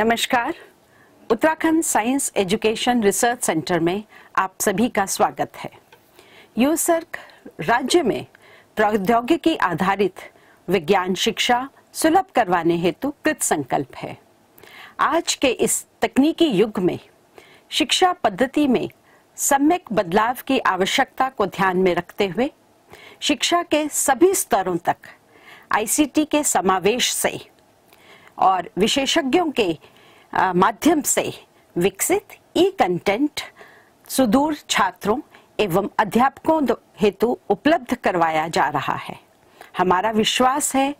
नमस्कार। Uttarakhand science education research centre में आप सभी का स्वागत है। यूसर्क राज्य में प्रौद्योगिकी आधारित विज्ञान शिक्षा सुलभ करवाने हेतु कृत संकल्प है। आज के इस तकनीकी युग में शिक्षा पद्धति में सम्यक बदलाव की आवश्यकता को ध्यान में रखते हुए शिक्षा के सभी स्तरों तक आईसीटी के समावेश से और विशेषज्ञों के माध्यम से विकसित ई कंटेंट सुदूर छात्रों एवं अध्यापकों हेतु उपलब्ध करवाया जा रहा है। हमारा विश्वास है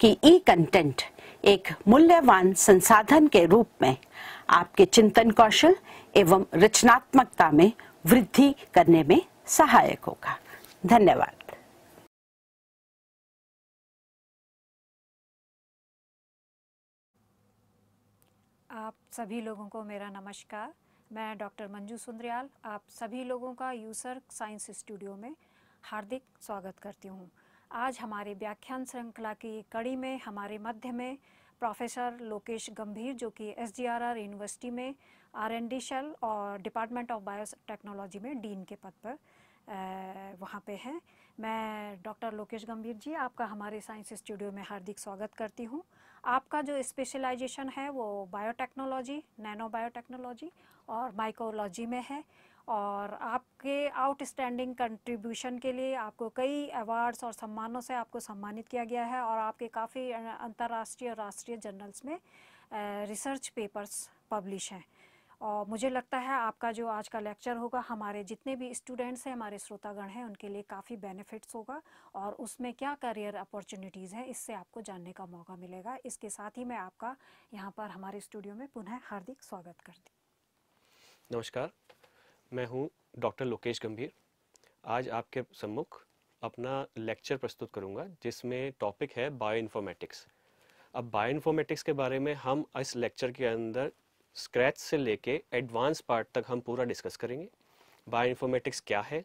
कि ई कंटेंट एक मूल्यवान संसाधन के रूप में आपके चिंतन कौशल एवं रचनात्मकता में वृद्धि करने में सहायक होगा। धन्यवाद। सभी लोगों को मेरा नमस्कार। मैं डॉक्टर मंजू सुंदरियाल, आप सभी लोगों का यूसर साइंस स्टूडियो में हार्दिक स्वागत करती हूँ। आज हमारे व्याख्यान श्रृंखला की कड़ी में, हमारे मध्य में प्रोफेसर लोकेश गंभीर, जो कि एस यूनिवर्सिटी में आर एन डी शेल और डिपार्टमेंट ऑफ़ बायो टेक्नोलॉजी में डीन के पद पर वहाँ पे हैं। मैं डॉक्टर लोकेश गंभीर जी, आपका हमारे साइंस स्टूडियो में हार्दिक स्वागत करती हूँ। आपका जो स्पेशलाइजेशन है वो बायोटेक्नोलॉजी नैनो बायोटेक्नोलॉजी और माइक्रोलॉजी में है और आपके आउटस्टैंडिंग कंट्रीब्यूशन के लिए आपको कई अवार्ड्स और सम्मानों से आपको सम्मानित किया गया है और आपके काफ़ी अंतर्राष्ट्रीय और राष्ट्रीय जर्नल्स में रिसर्च पेपर्स पब्लिश हैं। और मुझे लगता है आपका जो आज का लेक्चर होगा, हमारे जितने भी स्टूडेंट्स हैं, हमारे श्रोतागण हैं, उनके लिए काफ़ी बेनिफिट्स होगा और उसमें क्या करियर अपॉर्चुनिटीज़ हैं, इससे आपको जानने का मौका मिलेगा। इसके साथ ही मैं आपका यहाँ पर हमारे स्टूडियो में पुनः हार्दिक स्वागत करती नमस्कार, मैं हूँ डॉक्टर लोकेश गंभीर। आज आपके सम्मुख अपना लेक्चर प्रस्तुत करूँगा, जिसमें टॉपिक है बायो इन्फॉर्मेटिक्स अब बायो इन्फॉर्मेटिक्स के बारे में हम इस लेक्चर के अंदर स्क्रैच से लेके एडवांस पार्ट तक हम पूरा डिस्कस करेंगे। बायो इन्फॉर्मेटिक्स क्या है?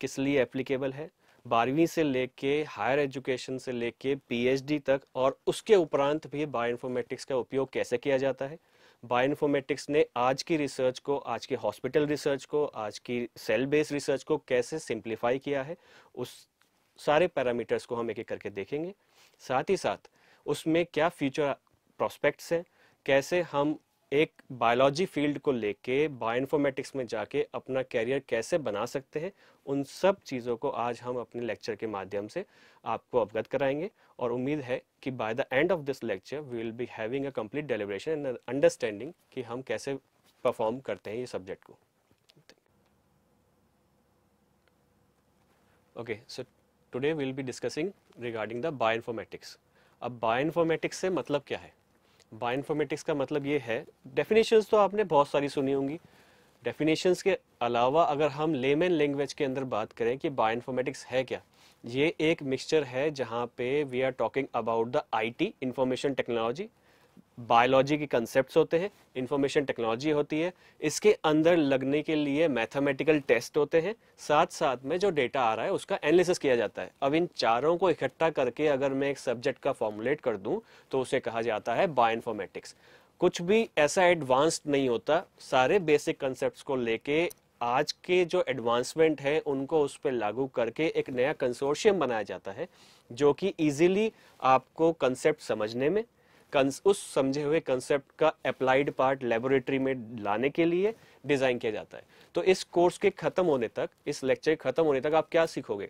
किस लिए एप्लीकेबल है? बारहवीं से लेके हायर एजुकेशन से लेके पीएचडी तक और उसके उपरांत भी बायो इन्फॉर्मेटिक्स का उपयोग कैसे किया जाता है? बायो इन्फॉर्मेटिक्स ने आज की रिसर्च को, आज की हॉस्पिटल रिसर्च को, आज की सेल बेस्ड रिसर्च को कैसे सिंप्लीफाई किया है? उस सारे पैरामीटर्स को हम एक एक करके देखेंगे। साथ ही साथ उसमें क्या फ्यूचर प्रोस्पेक्ट्स हैं? कैसे हम एक बायोलॉजी फ़ील्ड को लेके बायोइन्फॉर्मेटिक्स में जाके अपना कैरियर कैसे बना सकते हैं, उन सब चीज़ों को आज हम अपने लेक्चर के माध्यम से आपको अवगत कराएँगे। और उम्मीद है कि by the end of this lecture we will be having a complete deliberation and understanding कि हम कैसे परफॉर्म करते हैं ये सब्जेक्ट को। Okay so today will be discussing regarding the bioinformatics अब बायोइन्फॉर्मेटिक्स से मतलब क्या है? बायोइन्फॉर्मेटिक्स का मतलब ये है डेफिनेशंस तो आपने बहुत सारी सुनी होंगी। डेफिनेशंस के अलावा अगर हम लेमन लैंग्वेज के अंदर बात करें कि बायोइन्फॉर्मेटिक्स है क्या, ये एक मिक्सचर है जहाँ पे we are talking about the IT information technology biology के कंसेप्ट होते हैं इंफॉर्मेशन टेक्नोलॉजी होती है, इसके अंदर लगने के लिए मैथमेटिकल टेस्ट होते हैं साथ साथ में जो डेटा आ रहा है उसका एनालिसिस किया जाता है। अब इन चारों को इकट्ठा करके अगर मैं एक सब्जेक्ट का फॉर्मुलेट कर दूँ तो उसे कहा जाता है बायोइन्फॉर्मेटिक्स कुछ भी ऐसा एडवांस्ड नहीं होता, सारे बेसिक कंसेप्ट को लेके आज के जो एडवांसमेंट है, उनको उस पर लागू करके एक नया कंसोर्शियम बनाया जाता है, जो कि इजीली आपको कंसेप्ट समझने में उस समझे हुए कंसेप्ट का अप्लाइड पार्ट लेबोरेटरी में लाने के लिए डिज़ाइन किया जाता है। तो इस कोर्स के खत्म होने तक, इस लेक्चर के खत्म होने तक आप क्या सीखोगे?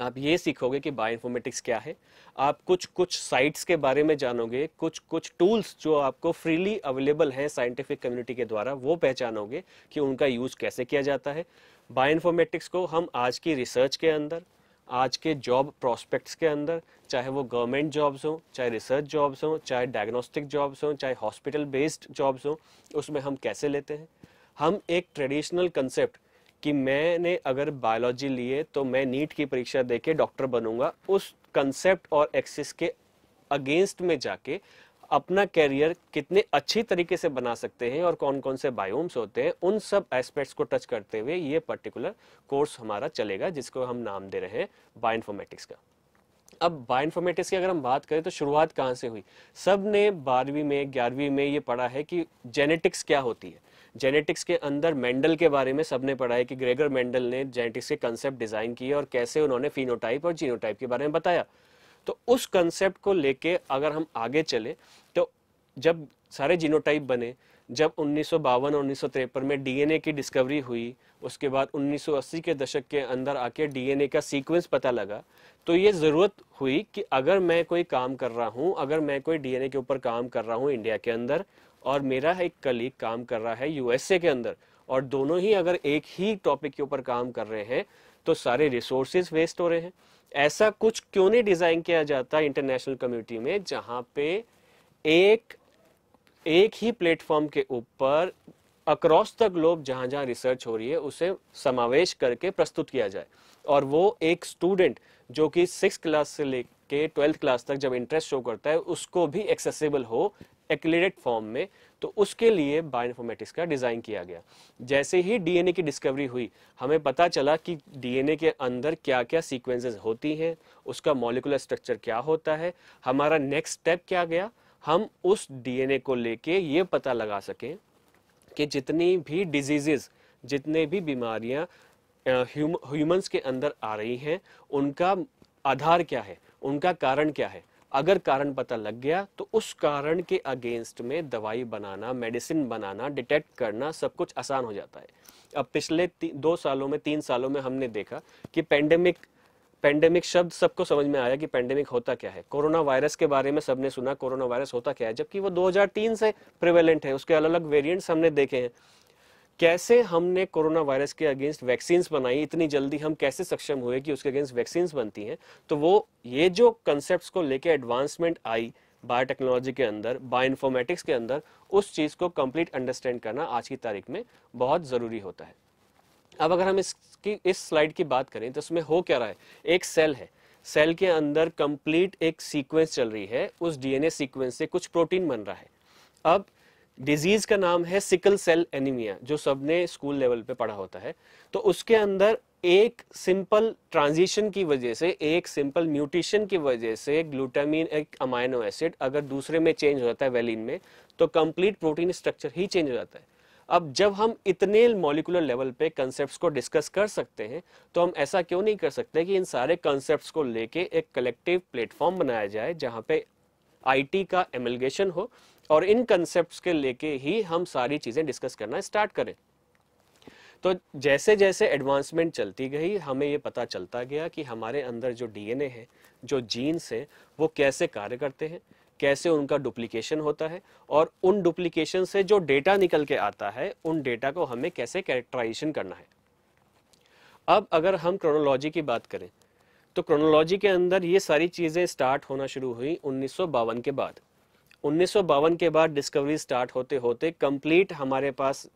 आप ये सीखोगे कि बायो बायोइन्फॉर्मेटिक्स क्या है। आप कुछ कुछ साइट्स के बारे में जानोगे, कुछ कुछ टूल्स जो आपको फ्रीली अवेलेबल हैं साइंटिफिक कम्युनिटी के द्वारा, वो पहचानोगे कि उनका यूज़ कैसे किया जाता है। बायोइन्फॉर्मेटिक्स को हम आज की रिसर्च के अंदर आज के जॉब प्रोस्पेक्ट्स के अंदर, चाहे वो गवर्नमेंट जॉब्स हों, चाहे रिसर्च जॉब्स हों, चाहे डायग्नोस्टिक जॉब्स हों, चाहे हॉस्पिटल बेस्ड जॉब्स हों, उसमें हम कैसे लेते हैं? हम एक ट्रेडिशनल कंसेप्ट कि मैंने अगर बायोलॉजी लिए तो मैं नीट की परीक्षा देके डॉक्टर बनूँगा, उस कंसेप्ट और एक्सिस के अगेंस्ट में जाके अपना कैरियर कितने अच्छी तरीके से बना सकते हैं और कौन कौन से बायोम्स होते हैं, उन सब एस्पेक्ट्स को टच करते हुए ये पर्टिकुलर कोर्स हमारा चलेगा, जिसको हम नाम दे रहे हैं बायोइन्फॉर्मेटिक्स का। अब बायोइन्फॉर्मेटिक्स की अगर हम बात करें तो शुरुआत कहाँ से हुई? सबने बारहवीं में, ग्यारहवीं में ये पढ़ा है कि जेनेटिक्स क्या होती है। जेनेटिक्स के अंदर मेंडल के बारे में सबने पढ़ा है कि ग्रेगर मेंडल ने जेनेटिक्स के कंसेप्ट डिज़ाइन किए और कैसे उन्होंने फिनोटाइप और जीनोटाइप के बारे में बताया। तो उस कंसेप्ट को लेके अगर हम आगे चले तो जब सारे जीनोटाइप बने, जब उन्नीस और उन्नीस में डीएनए की डिस्कवरी हुई, उसके बाद 1980 के दशक के अंदर आके डीएनए का सीक्वेंस पता लगा तो ये ज़रूरत हुई कि अगर मैं कोई काम कर रहा हूँ, अगर मैं कोई डीएनए के ऊपर काम कर रहा हूँ इंडिया के अंदर, और मेरा एक कलीग काम कर रहा है यूएसए के अंदर, और दोनों ही अगर एक ही टॉपिक के ऊपर काम कर रहे हैं तो सारे रिसोर्सेज वेस्ट हो रहे हैं। ऐसा कुछ क्यों नहीं डिज़ाइन किया जाता इंटरनेशनल कम्युनिटी में, जहाँ पे एक एक ही प्लेटफॉर्म के ऊपर अक्रॉस द ग्लोब जहाँ जहाँ रिसर्च हो रही है, उसे समावेश करके प्रस्तुत किया जाए। और वो एक स्टूडेंट जो कि सिक्स क्लास से लेके ट्वेल्थ क्लास तक जब इंटरेस्ट शो करता है, उसको भी एक्सेसिबल हो एक्लेटेड फॉर्म में। तो उसके लिए बायोइन्फॉर्मेटिक्स का डिज़ाइन किया गया। जैसे ही डीएनए की डिस्कवरी हुई, हमें पता चला कि डीएनए के अंदर क्या क्या सीक्वेंसेस होती हैं, उसका मॉलिकुलर स्ट्रक्चर क्या होता है, हमारा नेक्स्ट स्टेप क्या गया, हम उस डीएनए को लेके ये पता लगा सकें कि जितनी भी डिजीजेज जितने भी बीमारियाँ ह्यूमंस के अंदर आ रही हैं, उनका आधार क्या है, उनका कारण क्या है। अगर कारण पता लग गया तो उस कारण के अगेंस्ट में दवाई बनाना, मेडिसिन बनाना, डिटेक्ट करना सब कुछ आसान हो जाता है। अब पिछले दो सालों में, तीन सालों में हमने देखा कि पेंडेमिक पेंडेमिक शब्द सबको समझ में आया कि पेंडेमिक होता क्या है। कोरोना वायरस के बारे में सबने सुना, कोरोना वायरस होता क्या है, जबकि वो 2003 से प्रिवेलेंट है, उसके अलग अलग वेरिएंट्स हमने देखे हैं। कैसे हमने कोरोना वायरस के अगेंस्ट वैक्सीन बनाई, इतनी जल्दी हम कैसे सक्षम हुए कि उसके अगेंस्ट वैक्सीन बनती हैं? तो वो, ये जो कंसेप्ट को लेके एडवांसमेंट आई बायोटेक्नोलॉजी के अंदर बायोइन्फॉर्मेटिक्स के अंदर, उस चीज़ को कंप्लीट अंडरस्टैंड करना आज की तारीख में बहुत ज़रूरी होता है। अब अगर हम इसकी, इस स्लाइड की बात करें तो उसमें हो क्या रहा है? एक सेल है। सेल के अंदर कंप्लीट एक सीक्वेंस चल रही है। उस डीएनए सीक्वेंस से कुछ प्रोटीन बन रहा है। अब डिज़ीज़ का नाम है सिकल सेल एनीमिया जो सबने स्कूल लेवल पे पढ़ा होता है। तो उसके अंदर एक सिंपल ट्रांजिशन की वजह से, एक सिंपल म्यूटेशन की वजह से ग्लूटामिन एक अमाइनो एसिड अगर दूसरे में चेंज हो जाता है वेलिन में तो कंप्लीट प्रोटीन स्ट्रक्चर ही चेंज हो जाता है। अब जब हम इतने मॉलिकुलर लेवल पे कंसेप्ट को डिस्कस कर सकते हैं तो हम ऐसा क्यों नहीं कर सकते कि इन सारे कंसेप्ट को लेके एक कलेक्टिव प्लेटफॉर्म बनाया जाए, जहाँ पे आईटी का एमलगेशन हो और इन कंसेप्ट के लेके ही हम सारी चीज़ें डिस्कस करना स्टार्ट करें। तो जैसे जैसे एडवांसमेंट चलती गई, हमें ये पता चलता गया कि हमारे अंदर जो डीएनए है, जो जीन्स है, वो कैसे कार्य करते हैं, कैसे उनका डुप्लीकेशन होता है और उन डुप्लीकेशन से जो डेटा निकल के आता है, उन डेटा को हमें कैसे कैरेक्टराइजेशन करना है। अब अगर हम क्रोनोलॉजी की बात करें तो क्रोनोलॉजी के अंदर ये सारी चीज़ें स्टार्ट होना शुरू हुई उन्नीस सौ बावन के बाद। उन्नीस सौ बावन के बाद डिस्कवरी स्टार्ट होते होते कंप्लीट हमारे पास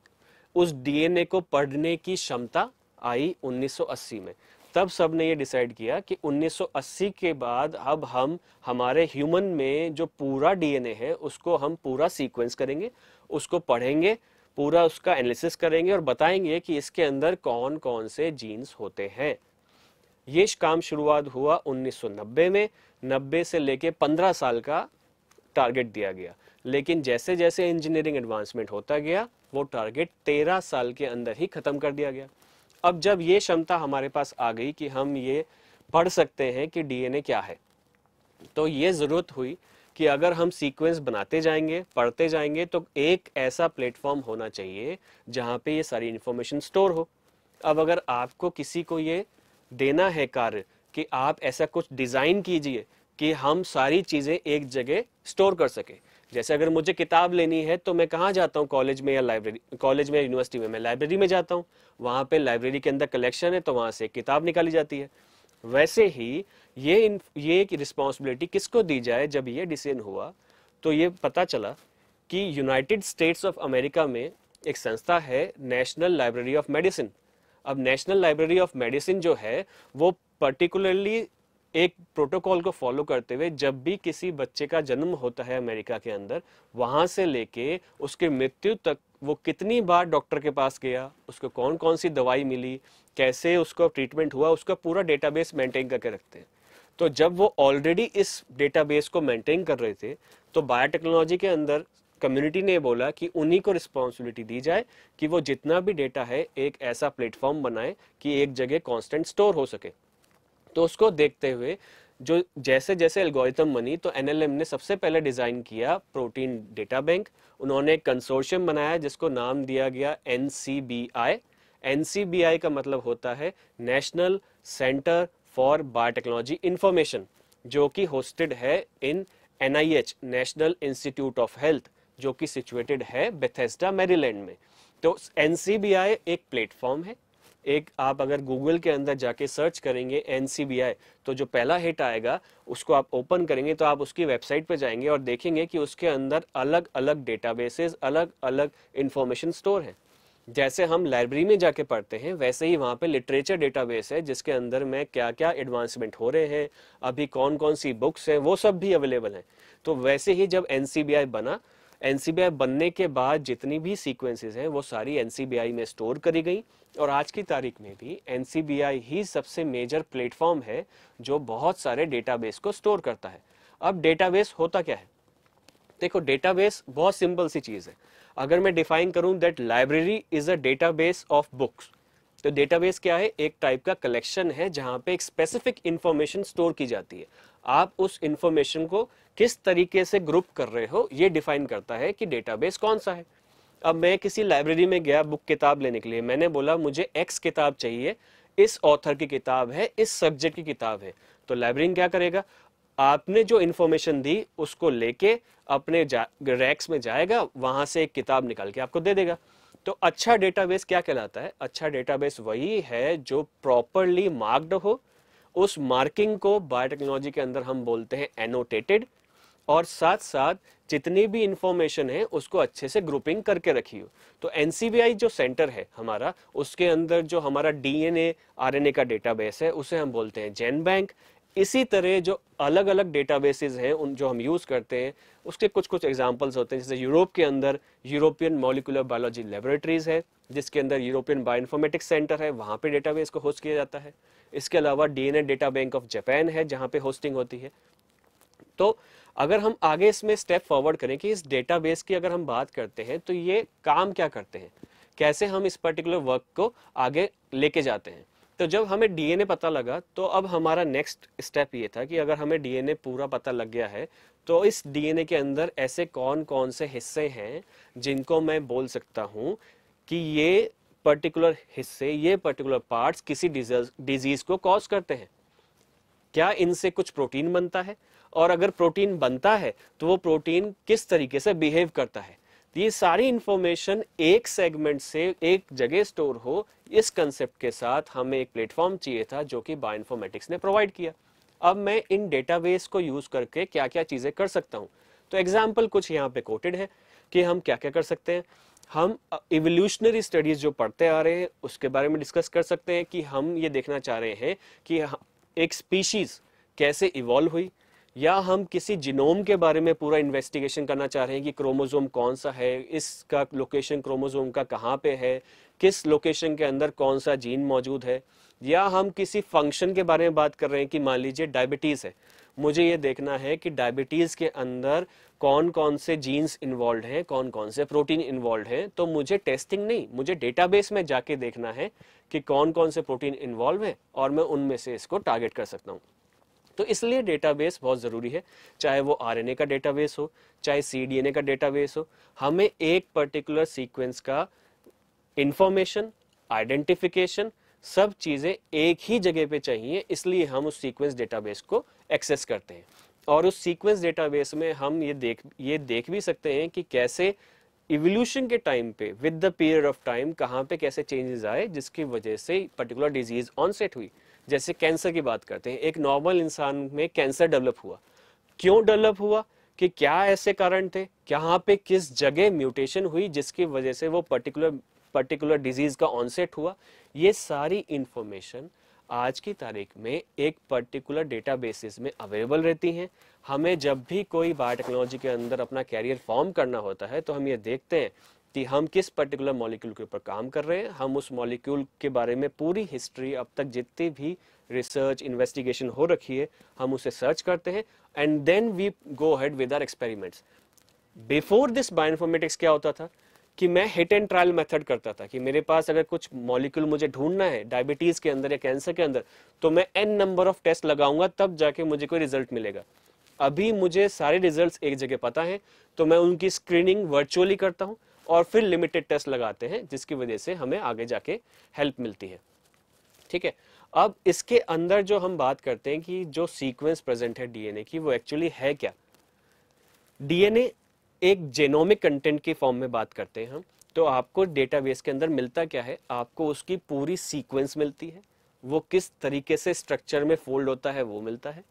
उस डीएनए को पढ़ने की क्षमता आई 1980 में। तब सबने ये डिसाइड किया कि 1980 के बाद अब हम, हमारे ह्यूमन में जो पूरा डीएनए है, उसको हम पूरा सीक्वेंस करेंगे, उसको पढ़ेंगे, पूरा उसका एनालिसिस करेंगे और बताएँगे कि इसके अंदर कौन कौन से जीन्स होते हैं। ये काम शुरुआत हुआ 1990 में। 90 से लेके 15 साल का टारगेट दिया गया। लेकिन जैसे जैसे इंजीनियरिंग एडवांसमेंट होता गया, वो टारगेट 13 साल के अंदर ही खत्म कर दिया गया। अब जब ये क्षमता हमारे पास आ गई कि हम ये पढ़ सकते हैं कि डीएनए क्या है तो ये ज़रूरत हुई कि अगर हम सीक्वेंस बनाते जाएँगे, पढ़ते जाएँगे तो एक ऐसा प्लेटफॉर्म होना चाहिए जहाँ पे ये सारी इन्फॉर्मेशन स्टोर हो। अब अगर आपको किसी को ये देना है कार्य कि आप ऐसा कुछ डिज़ाइन कीजिए कि हम सारी चीज़ें एक जगह स्टोर कर सके। जैसे अगर मुझे किताब लेनी है तो मैं कहाँ जाता हूँ? कॉलेज में या लाइब्रेरी कॉलेज में या यूनिवर्सिटी में? मैं लाइब्रेरी में जाता हूँ। वहाँ पे लाइब्रेरी के अंदर कलेक्शन है तो वहाँ से किताब निकाली जाती है। वैसे ही ये ये एक रिस्पॉन्सिबिलिटी किसको दी जाए जब ये डिसीज़न हुआ? तो ये पता चला कि यूनाइटेड स्टेट्स ऑफ़ अमेरिका में एक संस्था है नेशनल लाइब्रेरी ऑफ़ मेडिसिन अब नेशनल लाइब्रेरी ऑफ़ मेडिसिन जो है, वो पर्टिकुलरली एक प्रोटोकॉल को फॉलो करते हुए जब भी किसी बच्चे का जन्म होता है अमेरिका के अंदर, वहाँ से लेके उसके मृत्यु तक वो कितनी बार डॉक्टर के पास गया, उसको कौन कौन सी दवाई मिली, कैसे उसको ट्रीटमेंट हुआ, उसका पूरा डेटाबेस मेंटेन करके रखते हैं। तो जब वो ऑलरेडी इस डेटाबेस को मेंटेन कर रहे थे तो बायोटेक्नोलॉजी के अंदर कम्युनिटी ने बोला कि उन्हीं को रिस्पॉन्सिबिलिटी दी जाए कि वो जितना भी डेटा है, एक ऐसा प्लेटफॉर्म बनाए कि एक जगह कांस्टेंट स्टोर हो सके। तो उसको देखते हुए जो जैसे जैसे एल्गोरिथम बनी तो एनएलएम ने सबसे पहले डिज़ाइन किया प्रोटीन डेटा बैंक उन्होंने एक कंसोर्शियम बनाया जिसको नाम दिया गया एनसीबीआई एनसीबीआई का मतलब होता है National Center for Biotechnology Information जो कि होस्टेड है in NIH National Institute of Health जो कि सिचुएटेड है बेथेस्डा मैरीलैंड में। तो एनसीबीआई एक प्लेटफॉर्म है। एक आप अगर गूगल के अंदर जाके सर्च करेंगे एनसीबीआई तो जो पहला हिट आएगा, उसको आप ओपन करेंगे तो आप उसकी वेबसाइट पर जाएँगे और देखेंगे कि उसके अंदर अलग अलग डेटाबेसेस अलग अलग इंफॉर्मेशन स्टोर है। जैसे हम लाइब्रेरी में जाके पढ़ते हैं, वैसे ही वहाँ पे लिटरेचर डेटाबेस है, जिसके अंदर में क्या क्या एडवांसमेंट हो रहे हैं, अभी कौन कौन सी बुक्स हैं, वो सब भी अवेलेबल हैं। तो वैसे ही जब एनसीबीआई बना एनसीबीआई बनने के बाद जितनी भी सीक्वेंसेस हैं, वो सारी एनसीबीआई में स्टोर करी गई। और आज की तारीख में भी एनसीबीआई ही सबसे मेजर प्लेटफॉर्म है, जो बहुत सारे डेटाबेस को स्टोर करता है। अब डेटाबेस होता क्या है? देखो डेटाबेस बहुत सिंपल सी चीज़ है। अगर मैं डिफाइन करूँ that library is a database of books तो डेटाबेस क्या है? एक टाइप का कलेक्शन है, जहाँ पे एक स्पेसिफिक इंफॉर्मेशन स्टोर की जाती है। आप उस इंफॉर्मेशन को किस तरीके से ग्रुप कर रहे हो, ये डिफाइन करता है कि डेटाबेस कौन सा है। अब मैं किसी लाइब्रेरी में गया बुक किताब लेने के लिए, मैंने बोला, मुझे एक्स किताब चाहिए, इस ऑथर की किताब है, इस सब्जेक्ट की किताब है। तो लाइब्रेरी क्या करेगा? आपने जो इन्फॉर्मेशन दी, उसको लेके अपने रैक्स में जाएगा, वहाँ से एक किताब निकाल के आपको दे देगा। तो अच्छा डेटाबेस क्या कहलाता है? अच्छा डेटाबेस वही है जो प्रॉपरली मार्क्ड हो उस मार्किंग को बायोटेक्नोलॉजी के अंदर हम बोलते हैं एनोटेटेड और साथ साथ जितनी भी इंफॉर्मेशन है, उसको अच्छे से ग्रुपिंग करके रखी हो तो एनसीबीआई जो सेंटर है हमारा, उसके अंदर जो हमारा डीएनए आरएनए का डेटाबेस है, उसे हम बोलते हैं जेन बैंक इसी तरह जो अलग अलग डेटाबेसेस हैं, उन जो हम यूज़ करते हैं, उसके कुछ कुछ एग्जांपल्स होते हैं। जैसे यूरोप के अंदर यूरोपियन मॉलिकुलर बायोलॉजी लेबोरेटरीज है, जिसके अंदर यूरोपियन बायोइन्फॉर्मेटिक्स सेंटर है, वहाँ पे डेटाबेस को होस्ट किया जाता है। इसके अलावा DNA Data Bank of Japan है, जहाँ पे होस्टिंग होती है। तो अगर हम आगे इसमें स्टेप फॉरवर्ड करें कि इस डेटाबेस की अगर हम बात करते हैं तो ये काम क्या करते हैं? कैसे हम इस पर्टिकुलर वर्क को आगे लेके जाते हैं? तो जब हमें डीएनए पता लगा तो अब हमारा नेक्स्ट स्टेप ये था कि अगर हमें डीएनए पूरा पता लग गया है तो इस डीएनए के अंदर ऐसे कौन कौन से हिस्से हैं जिनको मैं बोल सकता हूँ कि ये पर्टिकुलर हिस्से, ये पर्टिकुलर पार्ट्स किसी डिज़ीज़ को कॉज करते हैं। क्या इनसे कुछ प्रोटीन बनता है? और अगर प्रोटीन बनता है तो वो प्रोटीन किस तरीके से बिहेव करता है? ये सारी इंफॉर्मेशन एक सेगमेंट से एक जगह स्टोर हो, इस कंसेप्ट के साथ हमें एक प्लेटफॉर्म चाहिए था जो कि बायोइन्फॉर्मेटिक्स ने प्रोवाइड किया। अब मैं इन डेटाबेस को यूज़ करके क्या क्या चीज़ें कर सकता हूँ। तो एग्ज़ाम्पल कुछ यहाँ पे कोटेड है कि हम क्या क्या कर सकते हैं। हम इवोल्यूशनरी स्टडीज़ जो पढ़ते आ रहे हैं, उसके बारे में डिस्कस कर सकते हैं कि हम ये देखना चाह रहे हैं कि एक स्पीशीज कैसे इवॉल्व हुई या हम किसी जिनोम के बारे में पूरा इन्वेस्टिगेशन करना चाह रहे हैं कि क्रोमोजोम कौन सा है, इसका लोकेशन क्रोमोजोम का कहाँ पे है, किस लोकेशन के अंदर कौन सा जीन मौजूद है, या हम किसी फ़ंक्शन के बारे में बात कर रहे हैं कि मान लीजिए डायबिटीज़ है। मुझे ये देखना है कि डायबिटीज़ के अंदर कौन कौन से जीन्स इन्वॉल्व हैं कौन कौन से प्रोटीन इन्वॉल्व हैं तो मुझे टेस्टिंग नहीं, मुझे डेटाबेस में जाके देखना है कि कौन कौन से प्रोटीन इन्वॉल्व हैं और मैं उनमें से इसको टारगेट कर सकता हूँ। तो इसलिए डेटाबेस बहुत ज़रूरी है। चाहे वो आरएनए का डेटाबेस हो, चाहे सीडीएनए का डेटाबेस हो, हमें एक पर्टिकुलर सीक्वेंस का इंफॉर्मेशन आइडेंटिफिकेशन सब चीज़ें एक ही जगह पे चाहिए, इसलिए हम उस सीक्वेंस डेटाबेस को एक्सेस करते हैं। और उस सीक्वेंस डेटाबेस में हम ये देख ये देख भी सकते हैं कि कैसे इवोल्यूशन के टाइम पे with the period of time कहाँ पे कैसे चेंजेस आए, जिसकी वजह से पर्टिकुलर डिज़ीज़ ऑनसेट हुई। जैसे कैंसर की बात करते हैं, एक नॉर्मल इंसान में कैंसर डेवलप हुआ। क्यों डेवलप हुआ? कि क्या ऐसे कारण थे? यहाँ पे किस जगह म्यूटेशन हुई जिसकी वजह से वो पर्टिकुलर पर्टिकुलर डिज़ीज़ का ऑनसेट हुआ? ये सारी इंफॉर्मेशन आज की तारीख में एक पर्टिकुलर डेटाबेसिस में अवेलेबल रहती हैं। हमें जब भी कोई बायोटेक्नोलॉजी के अंदर अपना कैरियर फॉर्म करना होता है तो हम ये देखते हैं कि हम किस पर्टिकुलर मॉलिक्यूल के ऊपर काम कर रहे हैं, हम उस मॉलिक्यूल के बारे में पूरी हिस्ट्री अब तक जितनी भी रिसर्च इन्वेस्टिगेशन हो रखी है, हम उसे सर्च करते हैं and then we go head with our experiments before this bioinformatics क्या होता था? कि मैं हिट एंड ट्रायल मेथड करता था कि मेरे पास अगर कुछ मॉलिक्यूल मुझे ढूंढना है डायबिटीज़ के अंदर या कैंसर के अंदर तो मैं एन नंबर ऑफ़ टेस्ट लगाऊँगा, तब जाके मुझे कोई रिज़ल्ट मिलेगा। अभी मुझे सारे रिजल्ट्स एक जगह पता है तो मैं उनकी स्क्रीनिंग वर्चुअली करता हूँ। और फिर लिमिटेड टेस्ट लगाते हैं, जिसकी वजह से हमें आगे जाके हेल्प मिलती है। ठीक है? अब इसके अंदर जो हम बात करते हैं कि जो सीक्वेंस प्रेजेंट है डीएनए की, वो एक्चुअली है क्या? डीएनए एक जेनोमिक कंटेंट की फॉर्म में बात करते हैं हम तो आपको डेटाबेस के अंदर मिलता क्या है? आपको उसकी पूरी सीक्वेंस मिलती है। वो किस तरीके से स्ट्रक्चर में फोल्ड होता है, वो मिलता है।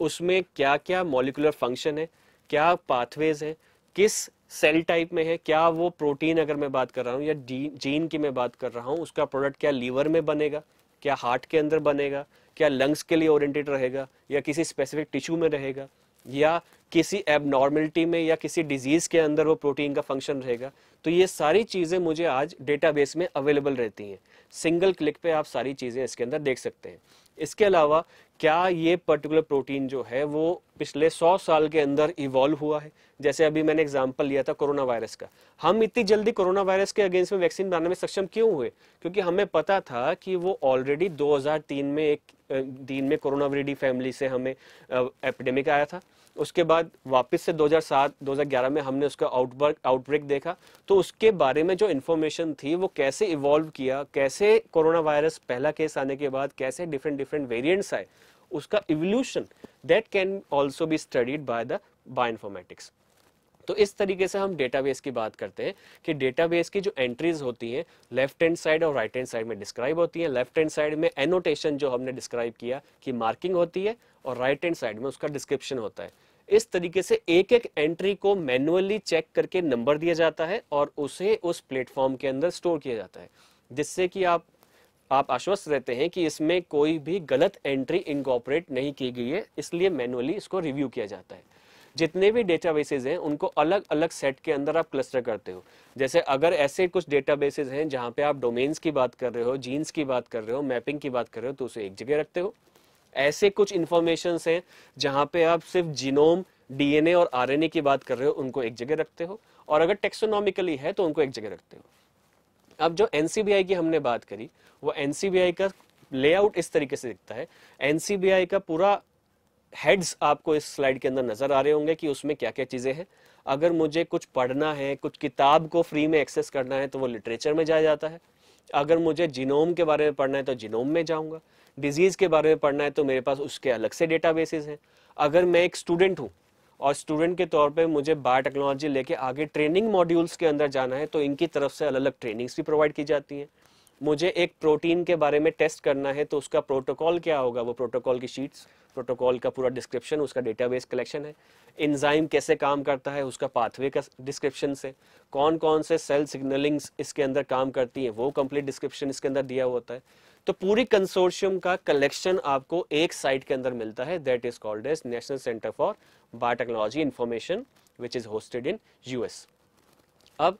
उसमें क्या क्या मॉलिकुलर फ़ंक्शन है, क्या पाथवेज है, किस सेल टाइप में है, क्या वो प्रोटीन अगर मैं बात कर रहा हूँ या जीन की मैं बात कर रहा हूँ, उसका प्रोडक्ट क्या लीवर में बनेगा, क्या हार्ट के अंदर बनेगा, क्या लंग्स के लिए ओरिएंटेड रहेगा, या किसी स्पेसिफिक टिश्यू में रहेगा, या किसी एबनॉर्मलिटी में या किसी डिज़ीज़ के अंदर वो प्रोटीन का फ़ंक्शन रहेगा तो ये सारी चीज़ें मुझे आज डेटाबेस में अवेलेबल रहती हैं। सिंगल क्लिक पे आप सारी चीज़ें इसके अंदर देख सकते हैं। इसके अलावा, क्या ये पर्टिकुलर प्रोटीन जो है, वो पिछले सौ साल के अंदर इवॉल्व हुआ है? जैसे अभी मैंने एग्ज़ाम्पल लिया था कोरोना वायरस का। हम इतनी जल्दी कोरोना वायरस के अगेंस्ट में वैक्सीन बनाने में सक्षम क्यों हुए? क्योंकि हमें पता था कि वो ऑलरेडी 2003 में एक दिन में कोरोना वरीडी फैमिली से हमें एपिडेमिक आया था। उसके बाद वापस से 2007 2011 में हमने उसका आउटब्रेक आउटब्रेक देखा। तो उसके बारे में जो इन्फॉर्मेशन थी, वो कैसे इवॉल्व किया, कैसे कोरोना वायरस पहला केस आने के बाद कैसे डिफरेंट डिफरेंट वेरिएंट्स आए, उसका evolution that can also be studied by the bioinformatics तो इस तरीके से हम डेटाबेस की बात करते हैं कि डेटाबेस की जो एंट्रीज होती हैं लेफ़्ट हैंड साइड और राइट हैंड साइड में डिस्क्राइब होती हैं। लेफ़्ट हैंड साइड में एनोटेशन जो हमने डिस्क्राइब किया कि मार्किंग होती है और राइट हैंड साइड में उसका डिस्क्रिप्शन होता है। इस तरीके से एक एक एंट्री को मैनुअली चेक करके नंबर दिया जाता है और उसे उस प्लेटफॉर्म के अंदर स्टोर किया जाता है, जिससे कि आप आप आश्वस्त रहते हैं कि इसमें कोई भी गलत एंट्री इनकॉपरेट नहीं की गई है, इसलिए मैनुअली इसको रिव्यू किया जाता है। जितने भी डेटाबेसेस हैं, उनको अलग अलग सेट के अंदर आप क्लस्टर करते हो। जैसे अगर ऐसे कुछ डेटाबेसेस हैं जहाँ पे आप डोमेन्स की बात कर रहे हो जीन्स की बात कर रहे हो मैपिंग की बात कर रहे हो तो उसे एक जगह रखते हो। ऐसे कुछ इंफॉर्मेशन हैं जहाँ पे आप सिर्फ़ जीनोम डीएनए और आरएनए की बात कर रहे हो, उनको एक जगह रखते हो। और अगर टेक्सोनॉमिकली है तो उनको एक जगह रखते हो। अब जो एनसीबीआई की हमने बात करी, वो एनसीबीआई का लेआउट इस तरीके से दिखता है। एनसीबीआई का पूरा हेड्स आपको इस स्लाइड के अंदर नज़र आ रहे होंगे कि उसमें क्या क्या चीज़ें हैं। अगर मुझे कुछ पढ़ना है, कुछ किताब को फ्री में एक्सेस करना है तो वो लिटरेचर में जाया जाता है। अगर मुझे जिनोम के बारे में पढ़ना है तो जिनोम में जाऊँगा। डिज़ीज़ के बारे में पढ़ना है तो मेरे पास उसके अलग से डेटाबेसेस हैं। अगर मैं एक स्टूडेंट हूँ, और स्टूडेंट के तौर पे मुझे बायोटेक्नोलॉजी लेके आगे ट्रेनिंग मॉड्यूल्स के अंदर जाना है तो इनकी तरफ़ से अलग अलग ट्रेनिंग्स भी प्रोवाइड की जाती हैं। मुझे एक प्रोटीन के बारे में टेस्ट करना है तो उसका प्रोटोकॉल क्या होगा? वो प्रोटोकॉल की शीट्स, प्रोटोकॉल का पूरा डिस्क्रिप्शन, उसका डेटाबेस कलेक्शन है। इंजाइम कैसे काम करता है, उसका पाथवे का डिस्क्रिप्शन से। कौन कौन से सेल सिग्नलिंग्स इसके अंदर काम करती हैं, वो कंप्लीट डिस्क्रिप्शन इसके अंदर दिया होता है। तो पूरी कंसोर्शियम का कलेक्शन आपको एक साइट के अंदर मिलता है that is called as National Center for Biotechnology Information which is hosted in US अब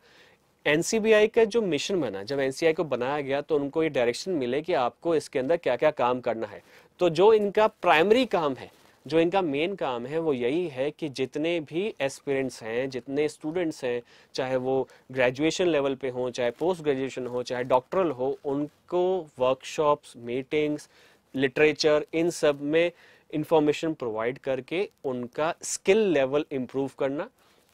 एनसीबीआई का जो मिशन बना, जब एनसीआई को बनाया गया तो उनको ये डायरेक्शन मिले कि आपको इसके अंदर क्या क्या काम करना है। तो जो इनका प्राइमरी काम है, जो इनका मेन काम है, वो यही है कि जितने भी एस्पिरेंट्स हैं, जितने स्टूडेंट्स हैं, चाहे वो ग्रेजुएशन लेवल पे हों, चाहे पोस्ट ग्रेजुएशन हो, चाहे डॉक्टरल हो, उनको वर्कशॉप्स मीटिंग्स लिटरेचर इन सब में इंफॉर्मेशन प्रोवाइड करके उनका स्किल लेवल इम्प्रूव करना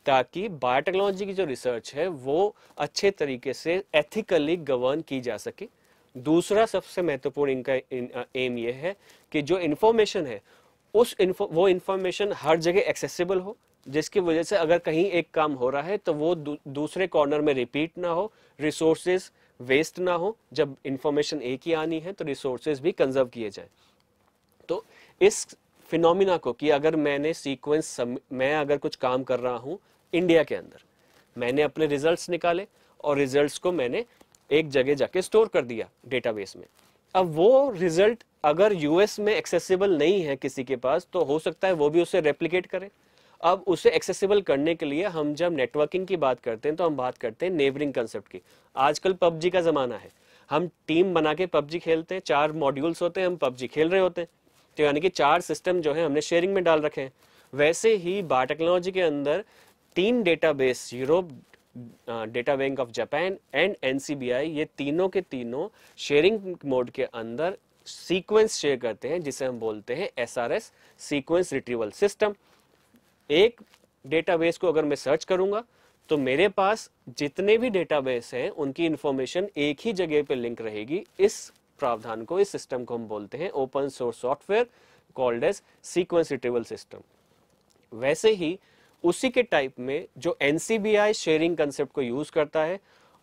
ताकि बायोटेक्नोलॉजी की जो रिसर्च है वो अच्छे तरीके से एथिकली गवर्न की जा सके। दूसरा सबसे महत्वपूर्ण इनका एम ये है कि जो इन्फॉर्मेशन है उस info, वो इन्फॉर्मेशन हर जगह एक्सेसिबल हो जिसकी वजह से अगर कहीं एक काम हो रहा है तो वो दू, दूसरे कॉर्नर में रिपीट ना हो रिसोर्सेज वेस्ट ना हो। जब इंफॉर्मेशन एक ही आनी है तो रिसोर्सेज भी कंजर्व किए जाए। तो इस फिनोमिना को कि अगर मैंने सीक्वेंस मैं अगर कुछ काम कर रहा हूँ इंडिया के अंदर। मैंने अपने रिजल्ट्स निकाले और रिजल्ट्स को मैंने एक जगह जाके स्टोर कर दिया डेटाबेस में। अब वो रिज़ल्ट अगर यूएस में एक्सेसिबल नहीं है किसी के पास तो हो सकता है वो भी उसे रेप्लिकेट करे। अब उसे एक्सेसिबल करने के लिए हम जब नेटवर्किंग की बात करते हैं तो हम बात करते हैं नेबरिंग कंसेप्ट की। आजकल पबजी का ज़माना है। हम टीम बना के पबजी खेलते हैं, चार मॉड्यूल्स होते हैं, हम पबजी खेल रहे होते हैं। तो यानी कि चार सिस्टम जो है हमने शेयरिंग में डाल रखे हैं। वैसे ही बायोटेक्नोलॉजी के अंदर तीन database Europe data bank of Japan and NCBI ये तीनों के तीनों शेयरिंग मोड के अंदर सीक्वेंस शेयर करते हैं, जिसे हम बोलते हैं एसआरएस सीक्वेंस रिट्रीवल सिस्टम एक डेटाबेस को अगर मैं सर्च करूँगा तो मेरे पास जितने भी डेटाबेस हैं, उनकी इंफॉर्मेशन एक ही जगह पे लिंक रहेगी। इस प्रावधान को, इस सिस्टम को हम बोलते हैं open source software called as sequence retrieval system वैसे ही उसी के टाइप में जो एनसीबीआई शेयरिंग कंसेप्ट को यूज़ करता है,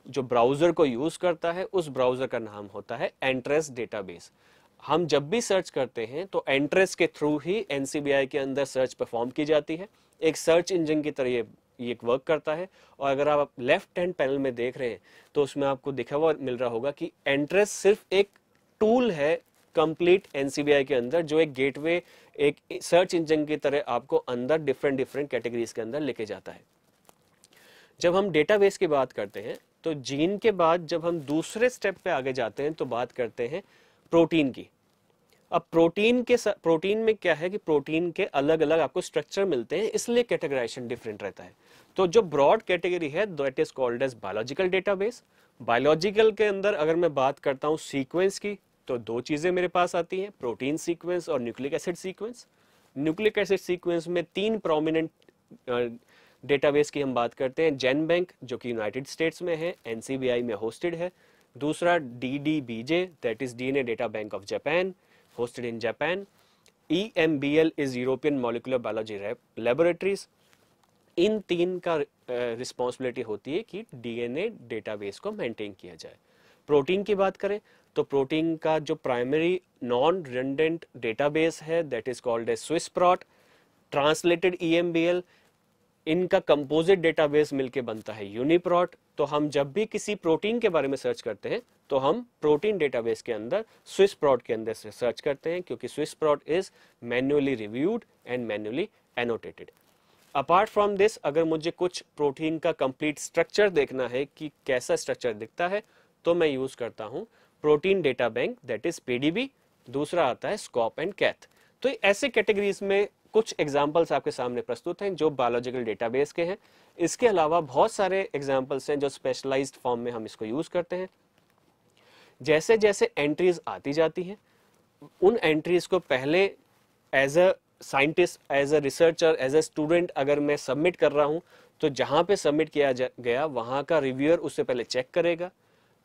जो ब्राउज़र को यूज़ करता है, उस ब्राउज़र का नाम होता है एंट्रेस डेटाबेस हम जब भी सर्च करते हैं तो एंट्रेस के थ्रू ही एनसीबीआई के अंदर सर्च परफॉर्म की जाती है। एक सर्च इंजन की तरह ये ये वर्क करता है। और अगर आप लेफ़्ट हैंड पैनल में देख रहे हैं तो उसमें आपको दिखा हुआ, मिल रहा होगा कि एंट्रेस सिर्फ़ एक टूल है कंप्लीट एनसीबीआई के अंदर, जो एक गेटवे एक सर्च इंजन की तरह आपको अंदर डिफरेंट डिफरेंट कैटेगरीज के अंदर लेके जाता है। जब हम डेटाबेस की बात करते हैं तो जीन के बाद जब हम दूसरे स्टेप पे आगे जाते हैं तो बात करते हैं प्रोटीन की। अब प्रोटीन के प्रोटीन में क्या है कि प्रोटीन के अलग अलग आपको स्ट्रक्चर मिलते हैं, इसलिए कैटेगराइजेशन डिफरेंट रहता है। तो जो ब्रॉड कैटेगरी है that is called as biological database biological के अंदर अगर मैं बात करता हूँ सीक्वेंस की तो दो चीज़ें मेरे पास आती हैं, प्रोटीन सीक्वेंस और nucleic acid sequence. Nucleic acid sequence में तीन प्रोमिनेंट डेटाबेस की हम बात करते हैं जेन बैंक जो कि यूनाइटेड स्टेट्स में है एनसीबीआई में होस्टेड है। दूसरा D D B J that is D N A data bank of Japan hosted in Japan E M B L is European molecular biology laboratories in तीन का responsibility होती है कि डीएनए डेटाबेस को maintain किया जाए। प्रोटीन की बात करें तो प्रोटीन का जो प्राइमरी नॉन रेंडेंट डेटाबेस है that is called a Swiss Prot translated EMBL इनका कंपोजिट डेटाबेस मिलके बनता है यूनिप्रॉट तो हम जब भी किसी प्रोटीन के बारे में सर्च करते हैं तो हम प्रोटीन डेटाबेस के अंदर स्विस प्रॉट के अंदर से सर्च करते हैं, क्योंकि Swiss Prot is manually reviewed and manually annotated apart from this अगर मुझे कुछ प्रोटीन का कंप्लीट स्ट्रक्चर देखना है कि कैसा स्ट्रक्चर दिखता है तो मैं यूज़ करता हूँ protein data bank that is PDB दूसरा आता है स्कॉप एंड कैथ तो ऐसे कैटेगरीज में कुछ एग्जाम्पल्स आपके सामने प्रस्तुत हैं जो बायोलॉजिकल डेटाबेस के हैं। इसके अलावा बहुत सारे एग्जाम्पल्स हैं जो स्पेशलाइज्ड फॉर्म में हम इसको यूज़ करते हैं। जैसे जैसे एंट्रीज आती जाती हैं, उन एंट्रीज को पहले as a scientist as a researcher as a student अगर मैं सबमिट कर रहा हूँ तो जहाँ पे सबमिट किया गया, वहाँ का रिव्यूअर उससे पहले चेक करेगा।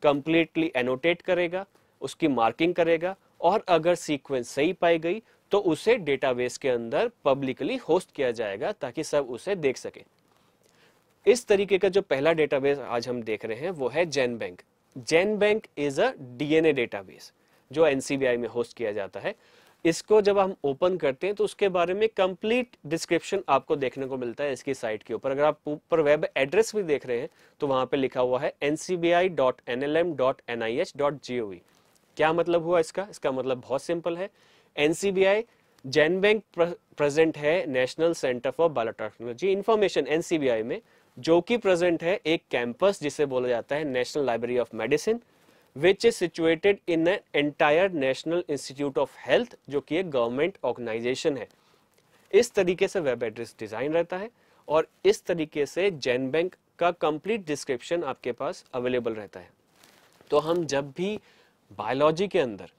कंप्लीटली एनोटेट करेगा, उसकी मार्किंग करेगा और अगर सीक्वेंस सही पाई गई तो उसे डेटाबेस के अंदर पब्लिकली होस्ट किया जाएगा ताकि सब उसे देख सके। इस तरीके का जो पहला डेटाबेस आज हम देख रहे हैं, वो है GenBank GenBank is a DNA database जो एनसीबीआई में होस्ट किया जाता है। इसको जब हम ओपन करते हैं तो उसके बारे में कंप्लीट डिस्क्रिप्शन आपको देखने को मिलता है इसकी साइट के ऊपर। अगर आप ऊपर वेब एड्रेस भी देख रहे हैं तो वहाँ पे लिखा हुआ है ncbi.nlm.nih.gov क्या मतलब हुआ इसका? इसका मतलब बहुत सिंपल है। एनसीबीआई जैन बैंक प्रेजेंट है National Centre for Biotechnology Information NCBI में, जो कि प्रेजेंट है एक कैंपस जिसे बोला जाता है National Library of Medicine which is situated in an entire National Institute of Health जो कि एक गवर्नमेंट ऑर्गेनाइजेशन है। इस तरीके से वेब एड्रेस डिज़ाइन रहता है और इस तरीके से जैन बैंक का कंप्लीट डिस्क्रिप्शन आपके पास अवेलेबल रहता है। तो हम जब भी बायोलॉजी के अंदर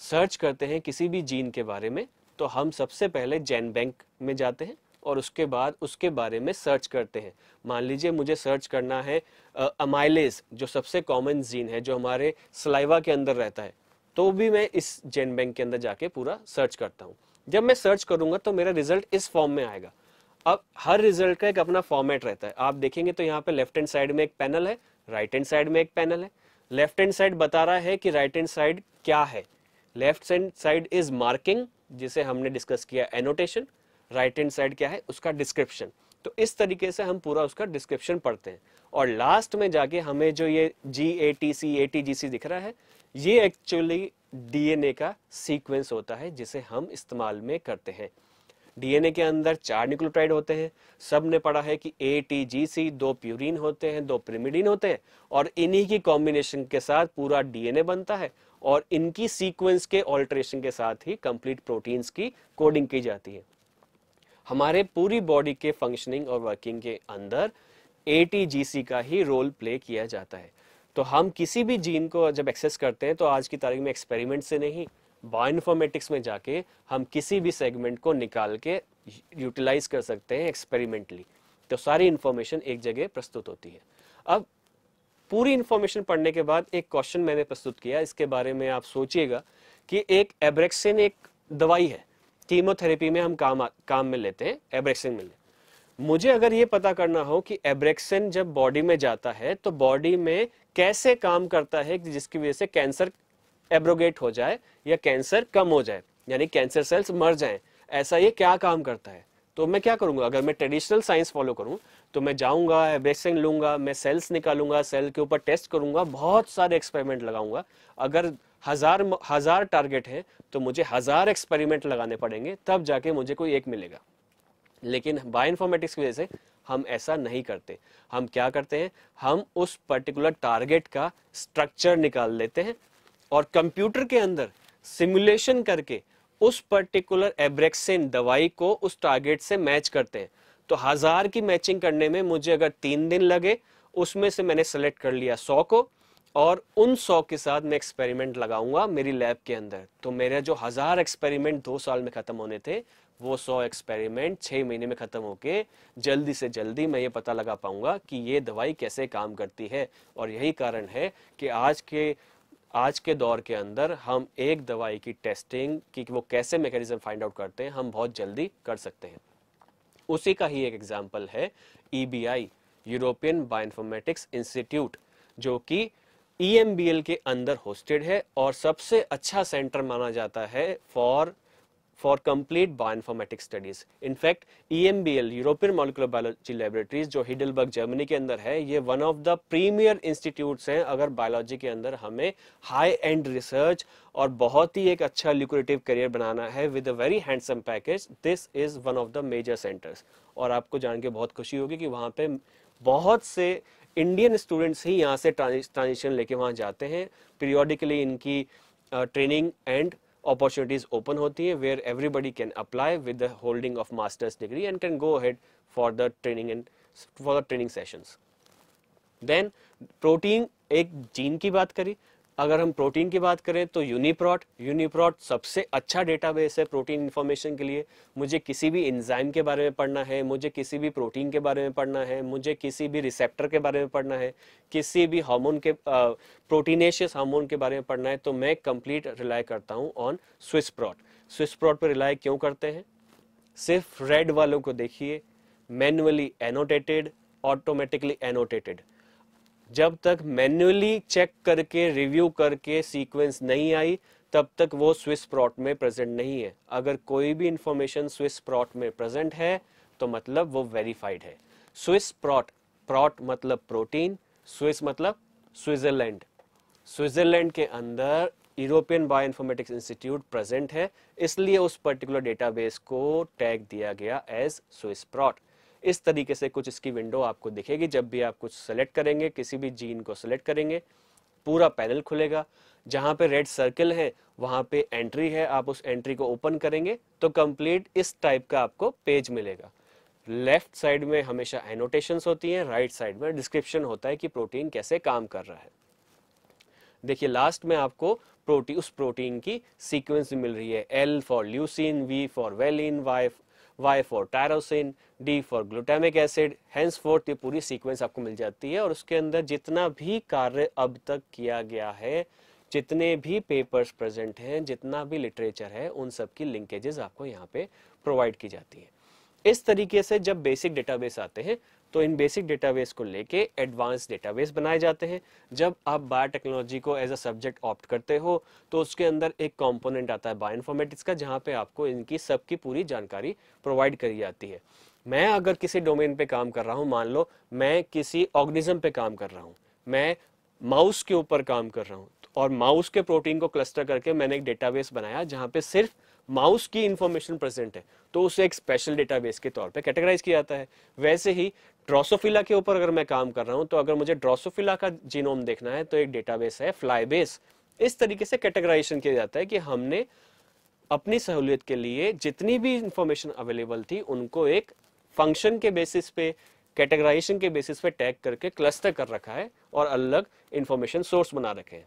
सर्च करते हैं किसी भी जीन के बारे में तो हम सबसे पहले जैन बैंक में जाते हैं। और उसके बाद उसके बारे में सर्च करते हैं। मान लीजिए मुझे सर्च करना है अमाइलेज जो सबसे कॉमन जीन है, जो हमारे सलाइवा के अंदर रहता है तो भी मैं इस जेन बैंक के अंदर जाके पूरा सर्च करता हूँ। जब मैं सर्च करूँगा तो मेरा रिज़ल्ट इस फॉर्म में आएगा। अब हर रिज़ल्ट का एक अपना फॉर्मेट रहता है। आप देखेंगे तो यहाँ पे लेफ़्ट हैंड साइड में एक पैनल है राइट हैंड साइड में एक पैनल है। लेफ़्ट हैंड साइड बता रहा है कि राइट हैंड साइड क्या है। Left hand side is marking जिसे हमने डिस्कस किया एनोटेशन राइट हैंड साइड क्या है? उसका डिस्क्रिप्शन तो इस तरीके से हम पूरा उसका डिस्क्रिप्शन पढ़ते हैं। और लास्ट में जाके हमें जो ये जी A T C A T G सी दिख रहा है, ये एक्चुअली डीएनए का सीक्वेंस होता है जिसे हम इस्तेमाल में करते हैं। डीएनए के अंदर चार न्यूक्लियोटाइड होते हैं। सबने पढ़ा है कि ए टी जी सी दो प्यूरिन होते हैं, दो प्रिमिडिन होते हैं, और इन्हीं की कॉम्बिनेशन के साथ पूरा डीएनए बनता है, और इनकी सीक्वेंस के ऑल्ट्रेशन के साथ ही कंप्लीट प्रोटीन्स की कोडिंग की जाती है। हमारे पूरी बॉडी के फंक्शनिंग और वर्किंग के अंदर ए का ही रोल प्ले किया जाता है। तो हम किसी भी जीन को जब एक्सेस करते हैं तो आज की तारीख में एक्सपेरिमेंट से नहीं बायोइन्फॉर्मेटिक्स में जाके हम किसी भी सेगमेंट को निकाल के यूटिलाइज कर सकते हैं एक्सपेरिमेंटली तो सारी इंफॉर्मेशन एक जगह प्रस्तुत होती है। अब पूरी इंफॉर्मेशन पढ़ने के बाद एक क्वेश्चन मैंने प्रस्तुत किया, इसके बारे में आप सोचिएगा कि एक एब्रेक्सिन एक दवाई है। कीमोथेरेपी में हम काम काम में लेते हैं एब्रेक्सिन में लेते मुझे अगर ये पता करना हो कि एब्रेक्सिन जब बॉडी में जाता है तो बॉडी में कैसे काम करता है जिसकी वजह से कैंसर एब्रोगेट हो जाए या कैंसर कम हो जाए, यानी कैंसर सेल्स मर जाएँ, ऐसा ये क्या काम करता है? तो मैं क्या करूँगा? अगर मैं ट्रेडिशनल साइंस फॉलो करूँ तो मैं जाऊँगा एब्रेक्सिन लूँगा, मैं सेल्स निकालूँगा सेल के ऊपर टेस्ट करूँगा, बहुत सारे एक्सपेरिमेंट लगाऊँगा। अगर हज़ार हज़ार टारगेट है तो मुझे हज़ार एक्सपेरिमेंट लगाने पड़ेंगे, तब जाके मुझे कोई एक मिलेगा। लेकिन बायोइन्फॉर्मेटिक्स की वजह से हम ऐसा नहीं करते। हम क्या करते हैं, हम उस पर्टिकुलर टारगेट का स्ट्रक्चर निकाल लेते हैं और कंप्यूटर के अंदर सिमुलेशन करके उस पर्टिकुलर एब्रेक्सिन दवाई को उस टारगेट से मैच करते हैं। तो हज़ार की मैचिंग करने में मुझे अगर तीन दिन लगे, उसमें से मैंने सेलेक्ट कर लिया सौ को और उन सौ के साथ मैं एक्सपेरिमेंट लगाऊँगा मेरी लैब के अंदर। तो मेरे जो हज़ार एक्सपेरिमेंट दो साल में खत्म होने थे, वो सौ एक्सपेरिमेंट छह महीने में खत्म होके जल्दी से जल्दी मैं ये पता लगा पाऊँगा कि ये दवाई कैसे काम करती है। और यही कारण है कि आज के आज के दौर के अंदर हम एक दवाई की टेस्टिंग कि वो कैसे मैकेनिज्म फाइंड आउट करते हैं, हम बहुत जल्दी कर सकते हैं। उसी का ही एक एग्ज़ाम्पल है ईबीआई यूरोपियन बायोइन्फॉर्मेटिक्स इंस्टीट्यूट जो कि ईएमबीएल के अंदर होस्टेड है और सबसे अच्छा सेंटर माना जाता है for for complete bioinformatics studies in fact EMBL European molecular biology laboratories जो हिडलबर्ग जर्मनी के अंदर है, ये one of the premier institutes हैं अगर बायोलॉजी के अंदर हमें हाई एंड रिसर्च और बहुत ही एक अच्छा ल्यूक्रेटिव करियर बनाना है with a very handsome package this is one of the major centres और आपको जान के बहुत खुशी होगी कि वहाँ पे बहुत से इंडियन स्टूडेंट्स ही यहाँ से ट्रांजिशन लेके वहाँ जाते हैं। पीरियोडिकली इनकी ट्रेनिंग एंड अपॉर्चुनिटीज़ ओपन होती है where everybody can apply with the holding of masters degree and can go head for the training and for the training sessions then protein एक जीन की बात करी। अगर हम प्रोटीन की बात करें तो यूनिप्रॉट यूनिप्रॉट सबसे अच्छा डेटाबेस है प्रोटीन इन्फॉर्मेशन के लिए। मुझे किसी भी इंजाइम के बारे में पढ़ना है, मुझे किसी भी प्रोटीन के बारे में पढ़ना है, मुझे किसी भी रिसेप्टर के बारे में पढ़ना है, किसी भी हार्मोन के प्रोटीनेशियस हार्मोन के बारे में पढ़ना है तो मैं कंप्लीट रिलाई करता हूँ on Swiss Prot Swiss Prot पर रिलाई क्यों करते हैं? सिर्फ़ रेड वालों को देखिए मैनुअली एनोटेटेड ऑटोमेटिकली एनोटेटेड जब तक मैन्युअली चेक करके, रिव्यू करके सीक्वेंस नहीं आई, तब तक वो स्विस प्रॉट में प्रेजेंट नहीं है। अगर कोई भी इंफॉर्मेशन स्विस प्रॉट में प्रेजेंट है तो मतलब वो वेरीफाइड है। स्विस प्रॉट प्रॉट मतलब प्रोटीन, स्विस मतलब स्विट्जरलैंड। स्विट्जरलैंड के अंदर European bioinformatics institute present है, इसलिए उस पर्टिकुलर डेटाबेस को टैग दिया गया एज स्विस प्रॉट। इस तरीके से कुछ इसकी विंडो आपको दिखेगी। जब भी आप कुछ सेलेक्ट करेंगे, किसी भी जीन को सेलेक्ट करेंगे, पूरा पैनल खुलेगा। जहाँ पे रेड सर्कल है, वहाँ पे एंट्री है, आप उस एंट्री को ओपन करेंगे तो कंप्लीट इस टाइप का आपको पेज मिलेगा। लेफ़्ट साइड में हमेशा एनोटेशन होती हैं राइट साइड में डिस्क्रिप्शन होता है कि प्रोटीन कैसे काम कर रहा है। देखिए लास्ट में आपको प्रोटीन उस प्रोटीन की सीक्वेंस मिल रही है। L for leucine V for valine Y Y for tyrosine D for glutamic acid Henceforth ये पूरी सीक्वेंस आपको मिल जाती है और उसके अंदर जितना भी कार्य अब तक किया गया है, जितने भी पेपर्स प्रेजेंट हैं, जितना भी लिटरेचर है, उन सब की लिंकेजेस आपको यहाँ पे प्रोवाइड की जाती है। इस तरीके से जब बेसिक डेटाबेस आते हैं तो इन बेसिक डेटाबेस को लेके एडवांस डेटाबेस बनाए जाते हैं। जब आप बायोटेक्नोलॉजी को एज अ सब्जेक्ट ऑप्ट करते हो तो उसके अंदर एक कंपोनेंट आता है बायोइन्फॉर्मेटिक्स का, जहाँ पे आपको इनकी सबकी पूरी जानकारी प्रोवाइड करी जाती है। मैं अगर किसी डोमेन पे काम कर रहा हूँ, मान लो, मैं किसी ऑर्गेनिज्म पे काम कर रहा हूँ, मैं माउस के ऊपर काम कर रहा हूँ, और माउस के प्रोटीन को क्लस्टर करके मैंने एक डेटाबेस बनाया, जहाँ पे सिर्फ़ माउस की इंफॉर्मेशन प्रेजेंट है तो उसे एक स्पेशल डेटाबेस के तौर पे कैटेगराइज किया जाता है। वैसे ही ड्रोसोफिला के ऊपर अगर मैं काम कर रहा हूँ तो अगर मुझे ड्रोसोफिला का जीनोम देखना है तो एक डेटाबेस है, फ्लाईबेस। इस तरीके से कैटेगराइजेशन किया जाता है कि हमने अपनी सहूलियत के लिए जितनी भी इंफॉर्मेशन अवेलेबल थी, उनको एक फ़ंक्शन के बेसिस पे कैटेगराइजेशन के बेसिस पे टैग करके क्लस्टर कर रखा है और अलग इंफॉर्मेशन सोर्स बना रखे हैं।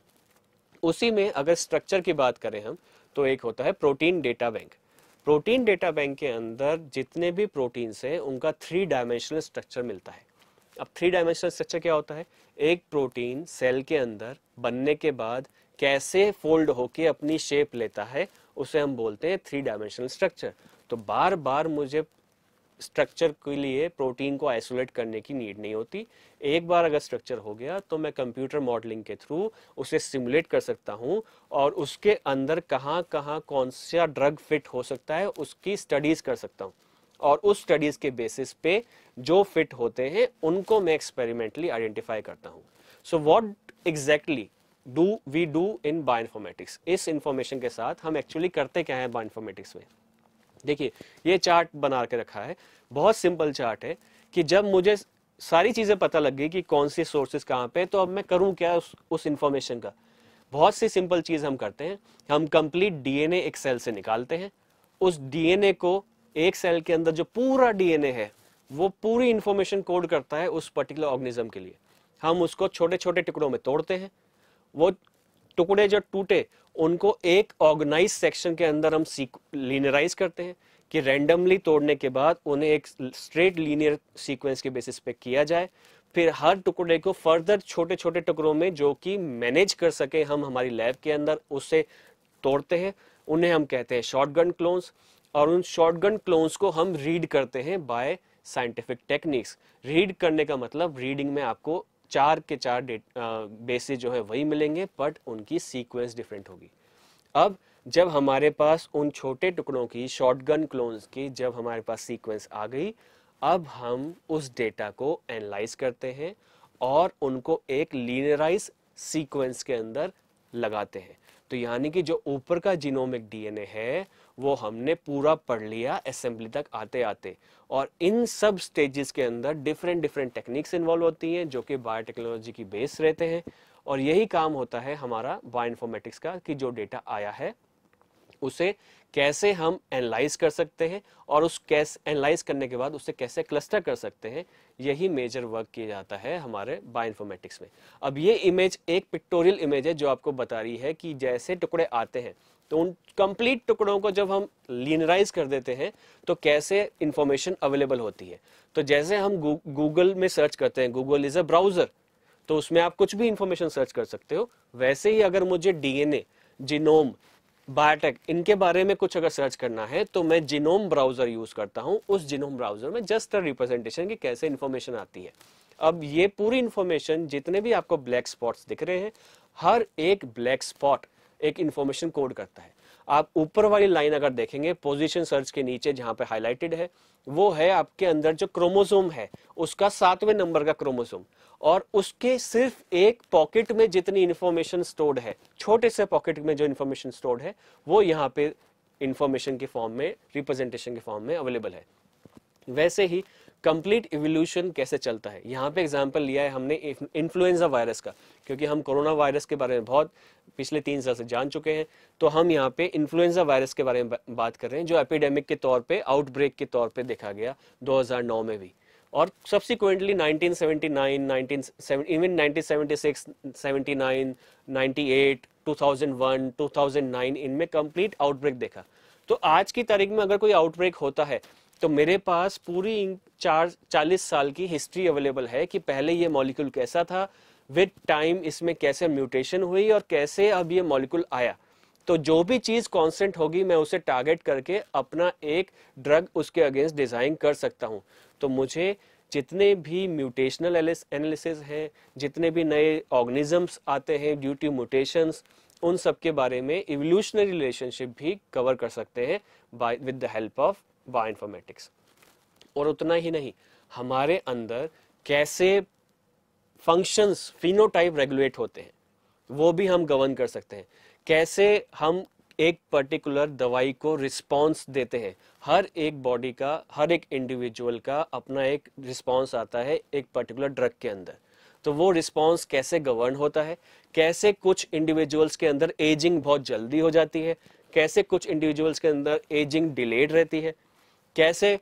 उसी में अगर स्ट्रक्चर की बात करें हम तो एक होता है protein data bank protein data bank के अंदर जितने भी प्रोटीन्स हैं, उनका थ्री डायमेंशनल स्ट्रक्चर मिलता है। अब थ्री डायमेंशनल स्ट्रक्चर क्या होता है? एक प्रोटीन सेल के अंदर बनने के बाद कैसे फोल्ड होके अपनी शेप लेता है, उसे हम बोलते हैं थ्री डायमेंशनल स्ट्रक्चर तो बार बार मुझे स्ट्रक्चर के लिए प्रोटीन को आइसोलेट करने की नीड नहीं होती। एक बार अगर स्ट्रक्चर हो गया तो मैं कंप्यूटर मॉडलिंग के थ्रू उसे सिमुलेट कर सकता हूँ और उसके अंदर कहाँ कहाँ, कौन सा ड्रग फिट हो सकता है, उसकी स्टडीज़ कर सकता हूँ। और उस स्टडीज़ के बेसिस पे जो फिट होते हैं, उनको मैं एक्सपेरिमेंटली आइडेंटिफाई करता हूँ। So what exactly do we do in bioinformatics इस इंफॉर्मेशन के साथ हम एक्चुअली करते क्या है बायोइन्फॉर्मेटिक्स में? देखिए, ये चार्ट बना के रखा है। बहुत सिंपल चार्ट है कि जब मुझे सारी चीज़ें पता लग गई कि कौन सी सोर्सेज कहाँ पे तो अब मैं करूँ क्या उस उस इंफॉर्मेशन का? बहुत सी सिंपल चीज़ हम करते हैं। हम कंप्लीट डीएनए एक सेल से निकालते हैं। उस डीएनए को एक सेल के अंदर जो पूरा डीएनए है, वो पूरी इंफॉर्मेशन कोड करता है उस पर्टिकुलर ऑर्गेनिज्म के लिए। हम उसको छोटे छोटे टुकड़ों में तोड़ते हैं। वो टुकड़े जो टूटे उनको एक ऑर्गेनाइज सेक्शन के अंदर हम लीनियराइज करते हैं कि रैंडमली तोड़ने के बाद उन्हें एक स्ट्रेट लीनियर सीक्वेंस के बेसिस पे किया जाए। फिर हर टुकड़े को फर्दर छोटे छोटे टुकड़ों में जो कि मैनेज कर सके हम हमारी लैब के अंदर उससे तोड़ते हैं। उन्हें हम कहते हैं शॉर्टगन क्लोन्स और उन शॉर्टगन क्लोन्स को हम रीड करते हैं बाय साइंटिफिक टेक्निक्स रीड करने का मतलब रीडिंग में आपको चार के चार बेसिस जो है वही मिलेंगे बट उनकी सीक्वेंस डिफरेंट होगी। अब जब हमारे पास उन छोटे टुकड़ों की शॉटगन क्लोन्स की, जब हमारे पास सीक्वेंस आ गई, अब हम उस डेटा को एनालाइज करते हैं और उनको एक लीनराइज सीक्वेंस के अंदर लगाते हैं। तो यानी कि जो ऊपर का जीनोमिक डीएनए है, वो हमने पूरा पढ़ लिया असेंबली तक आते आते और इन सब स्टेजेस के अंदर डिफरेंट डिफरेंट टेक्निक्स इन्वॉल्व होती हैं, जो कि बायोटेक्नोलॉजी की बेस रहते हैं। और यही काम होता है हमारा बायोइन्फॉर्मेटिक्स का कि जो डेटा आया है उसे कैसे हम एनालाइज कर सकते हैं और उस कैसे एनालाइज करने के बाद उसे कैसे क्लस्टर कर सकते हैं, यही मेजर वर्क किया जाता है हमारे बायोइन्फॉर्मेटिक्स में। अब ये इमेज एक पिक्टोरियल इमेज है जो आपको बता रही है कि जैसे टुकड़े आते हैं तो उन कंप्लीट टुकड़ों को जब हम लीनराइज कर देते हैं तो कैसे इंफॉर्मेशन अवेलेबल होती है। तो जैसे हम गूगल में सर्च करते हैं गूगल इज़ अ ब्राउज़र तो उसमें आप कुछ भी इंफॉर्मेशन सर्च कर सकते हो, वैसे ही अगर मुझे डीएनए जिनोम बायोटेक इनके बारे में कुछ अगर सर्च करना है तो मैं जिनोम ब्राउज़र यूज़ करता हूँ, उस जिनोम ब्राउज़र में जस्ट रिप्रेजेंटेशन की कैसे इन्फॉर्मेशन आती है। अब ये पूरी इन्फॉर्मेशन जितने भी आपको ब्लैक स्पॉट्स दिख रहे हैं, हर एक ब्लैक स्पॉट एक इन्फॉर्मेशन कोड करता है। आप ऊपर वाली लाइन अगर देखेंगे पोजीशन सर्च के नीचे जहाँ पे हाईलाइटेड है, वो है आपके अंदर जो क्रोमोसोम है, उसका सातवें नंबर का क्रोमोसोम और उसके सिर्फ़ एक पॉकेट में जितनी इंफॉर्मेशन स्टोर्ड है, छोटे से पॉकेट में जो इंफॉर्मेशन स्टोर्ड है, वो यहाँ पे इंफॉर्मेशन के फॉर्म में रिप्रेजेंटेशन के फॉर्म में अवेलेबल है। वैसे ही कंप्लीट इवोल्यूशन कैसे चलता है? यहाँ पे एग्जांपल लिया है हमने इन्फ्लुएंजा वायरस का क्योंकि हम कोरोना वायरस के बारे में बहुत पिछले तीन साल से जान चुके हैं। तो हम यहाँ पे इन्फ्लुएंजा वायरस के बारे में बात कर रहे हैं जो एपिडेमिक के तौर पे आउटब्रेक के तौर पे देखा गया 2009 में भी। और सब्सिक्वेंटली 1979, 19, इवन 1976, 79, 98, 2001, 2009 इनमें कंप्लीट आउटब्रेक देखा। तो आज की तारीख में अगर कोई आउटब्रेक होता है तो मेरे पास पूरी चार, चालीस साल की हिस्ट्री अवेलेबल है कि पहले ये मॉलिक्यूल कैसा था, विद टाइम इसमें कैसे म्यूटेशन हुई और कैसे अब ये मॉलिक्यूल आया। तो जो भी चीज़ कांस्टेंट होगी, मैं उसे टारगेट करके अपना एक ड्रग उसके अगेंस्ट डिज़ाइन कर सकता हूँ। तो मुझे जितने भी म्यूटेशनल एनालिसिस हैं, जितने भी नए ऑर्गेनिजम्स आते हैं ड्यू टू म्यूटेशंस, उन सब के बारे में इवोल्यूशनरी रिलेशनशिप भी कवर कर सकते हैं by with the help of bioinformatics और उतना ही नहीं, हमारे अंदर कैसे फ़ंक्शंस फिनोटाइप रेगुलेट होते हैं, वो भी हम गवर्न कर सकते हैं। कैसे हम एक पर्टिकुलर दवाई को रिस्पॉन्स देते हैं। हर एक बॉडी का, हर एक इंडिविजुअल का अपना एक रिस्पॉन्स आता है एक पर्टिकुलर ड्रग के अंदर। तो वो रिस्पॉन्स कैसे गवर्न होता है? कैसे कुछ इंडिविजुअल्स के अंदर एजिंग बहुत जल्दी हो जाती है? कैसे कुछ इंडिविजुअल्स के अंदर एजिंग डिलेड रहती है? कैसे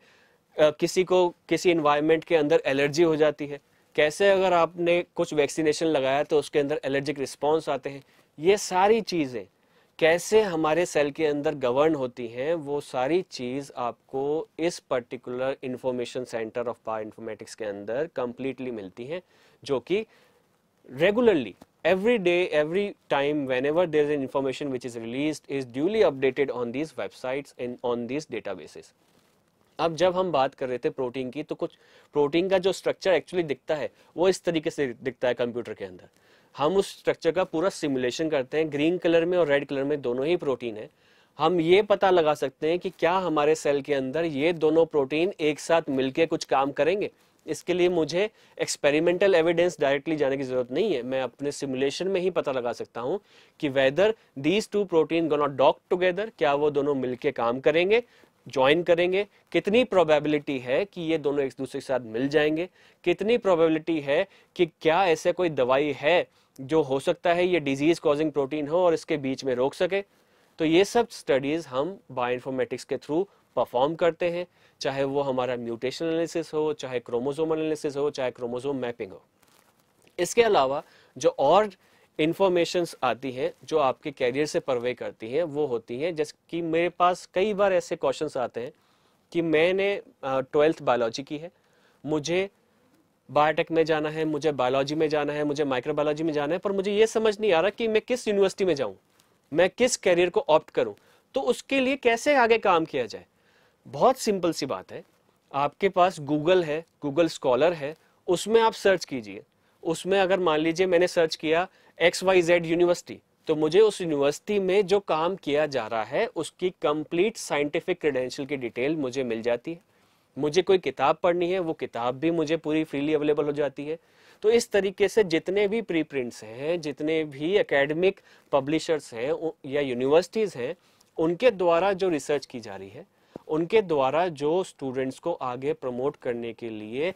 किसी को, किसी इन्वायरमेंट के अंदर एलर्जी हो जाती है? कैसे अगर आपने कुछ वैक्सीनेशन लगाया तो उसके अंदर एलर्जिक रिस्पॉन्स आते हैं? ये सारी चीज़ें, कैसे हमारे सेल के अंदर गवर्न होती हैं, वो सारी चीज़ आपको इस particular information centre of bioinformatics के अंदर कंप्लीटली मिलती हैं, जो कि regularly every day, every time, whenever there is an information which is released, is duly updated on these websites and on these databases. अब जब हम बात कर रहे थे प्रोटीन की तो कुछ प्रोटीन का जो स्ट्रक्चर एक्चुअली दिखता है, वो इस तरीके से दिखता है कंप्यूटर के अंदर। हम उस स्ट्रक्चर का पूरा सिमुलेशन करते हैं। ग्रीन कलर में और रेड कलर में दोनों ही प्रोटीन है। हम ये पता लगा सकते हैं कि क्या हमारे सेल के अंदर ये दोनों प्रोटीन एक साथ मिलके कुछ काम करेंगे। इसके लिए मुझे एक्सपेरिमेंटल एविडेंस डायरेक्टली जाने की ज़रूरत नहीं है। मैं अपने सिमुलेशन में ही पता लगा सकता हूँ कि whether these two protein gonna dock together क्या वो दोनों मिलके काम करेंगे। ज्वाइन करेंगे, कितनी प्रोबेबिलिटी है कि ये दोनों एक दूसरे के साथ मिल जाएँगे, कितनी प्रोबेबिलिटी है कि क्या ऐसे कोई दवाई है जो हो सकता है ये डिज़ीज़ कॉजिंग प्रोटीन हो और इसके बीच में रोक सके। तो ये सब स्टडीज़ हम बायोइन्फॉर्मेटिक्स के थ्रू परफॉर्म करते हैं, चाहे वो हमारा म्यूटेशन एनालिसिस हो, चाहे क्रोमोजोम एनालिसिस हो, चाहे क्रोमोजोम मैपिंग हो। इसके अलावा जो और इंफॉर्मेशंस आती हैं, जो आपके कैरियर से परवे करती हैं, वो होती हैं। जैसे कि मेरे पास कई बार ऐसे क्वेश्चंस आते हैं कि मैंने ट्वेल्थ बायोलॉजी की है। मुझे बायोटेक में जाना है, मुझे बायोलॉजी में जाना है, मुझे माइक्रोबायोलॉजी में जाना है, पर मुझे ये समझ नहीं आ रहा कि मैं किस यूनिवर्सिटी में जाऊँ, मैं किस करियर को ऑप्ट करूँ। तो उसके लिए कैसे आगे काम किया जाए? बहुत सिंपल सी बात है। आपके पास गूगल है गूगल स्कॉलर है, उसमें आप सर्च कीजिए। उसमें अगर मान लीजिए मैंने सर्च किया एक्स वाई जेड यूनिवर्सिटी तो मुझे उस यूनिवर्सिटी में जो काम किया जा रहा है, उसकी कंप्लीट साइंटिफिक क्रेडेंशियल की डिटेल मुझे मिल जाती है। मुझे कोई किताब पढ़नी है, वो किताब भी मुझे पूरी फ्रीली अवेलेबल हो जाती है। तो इस तरीके से जितने भी प्री प्रिंट्स हैं, जितने भी एकेडमिक पब्लिशर्स हैं या यूनिवर्सिटीज़ हैं, उनके द्वारा जो रिसर्च की जा रही है, उनके द्वारा जो स्टूडेंट्स को आगे प्रमोट करने के लिए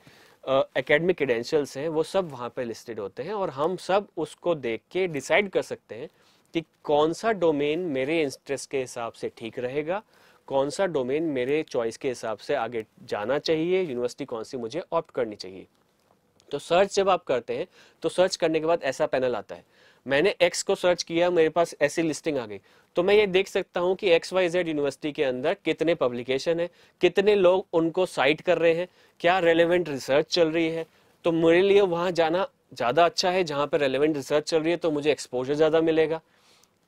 एकेडमिक uh, क्रेडेंशियल्स हैं वो सब वहाँ पे लिस्टेड होते हैं और हम सब उसको देख के डिसाइड कर सकते हैं कि कौन सा डोमेन मेरे इंटरेस्ट के हिसाब से ठीक रहेगा कौन सा डोमेन मेरे चॉइस के हिसाब से आगे जाना चाहिए यूनिवर्सिटी कौन सी मुझे ऑप्ट करनी चाहिए। तो सर्च जब आप करते हैं तो सर्च करने के बाद ऐसा पैनल आता है। मैंने एक्स को सर्च किया, मेरे पास ऐसी लिस्टिंग आ गई। तो मैं ये देख सकता हूँ कि एक्स वाई जेड यूनिवर्सिटी के अंदर कितने पब्लिकेशन है, कितने लोग उनको साइट कर रहे हैं, क्या रेलिवेंट रिसर्च चल रही है। तो मेरे लिए वहाँ जाना ज़्यादा अच्छा है, जहाँ पर रेलिवेंट रिसर्च चल रही है तो मुझे एक्सपोजर ज़्यादा मिलेगा।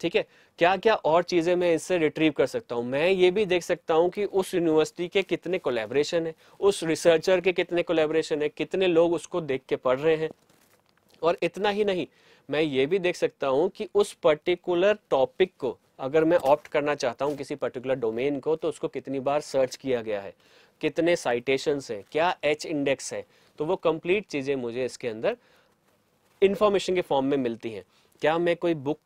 ठीक है? क्या क्या और चीज़ें मैं इससे रिट्रीव कर सकता हूँ? मैं ये भी देख सकता हूँ कि उस यूनिवर्सिटी के कितने कोलेब्रेशन है, उस रिसर्चर के कितने कोलेब्रेशन है, कितने लोग उसको देख के पढ़ रहे हैं। और इतना ही नहीं मैं ये भी देख सकता हूँ कि उस पर्टिकुलर टॉपिक को, अगर मैं ऑप्ट करना चाहता हूँ किसी पर्टिकुलर डोमेन को तो उसको कितनी बार सर्च किया गया है? कितने साइटेशंस हैं? क्या एच इंडेक्स है? तो वो कंप्लीट चीज़ें मुझे इसके अंदर इंफॉर्मेशन के फॉर्म में मिलती हैं। क्या मैं कोई बुक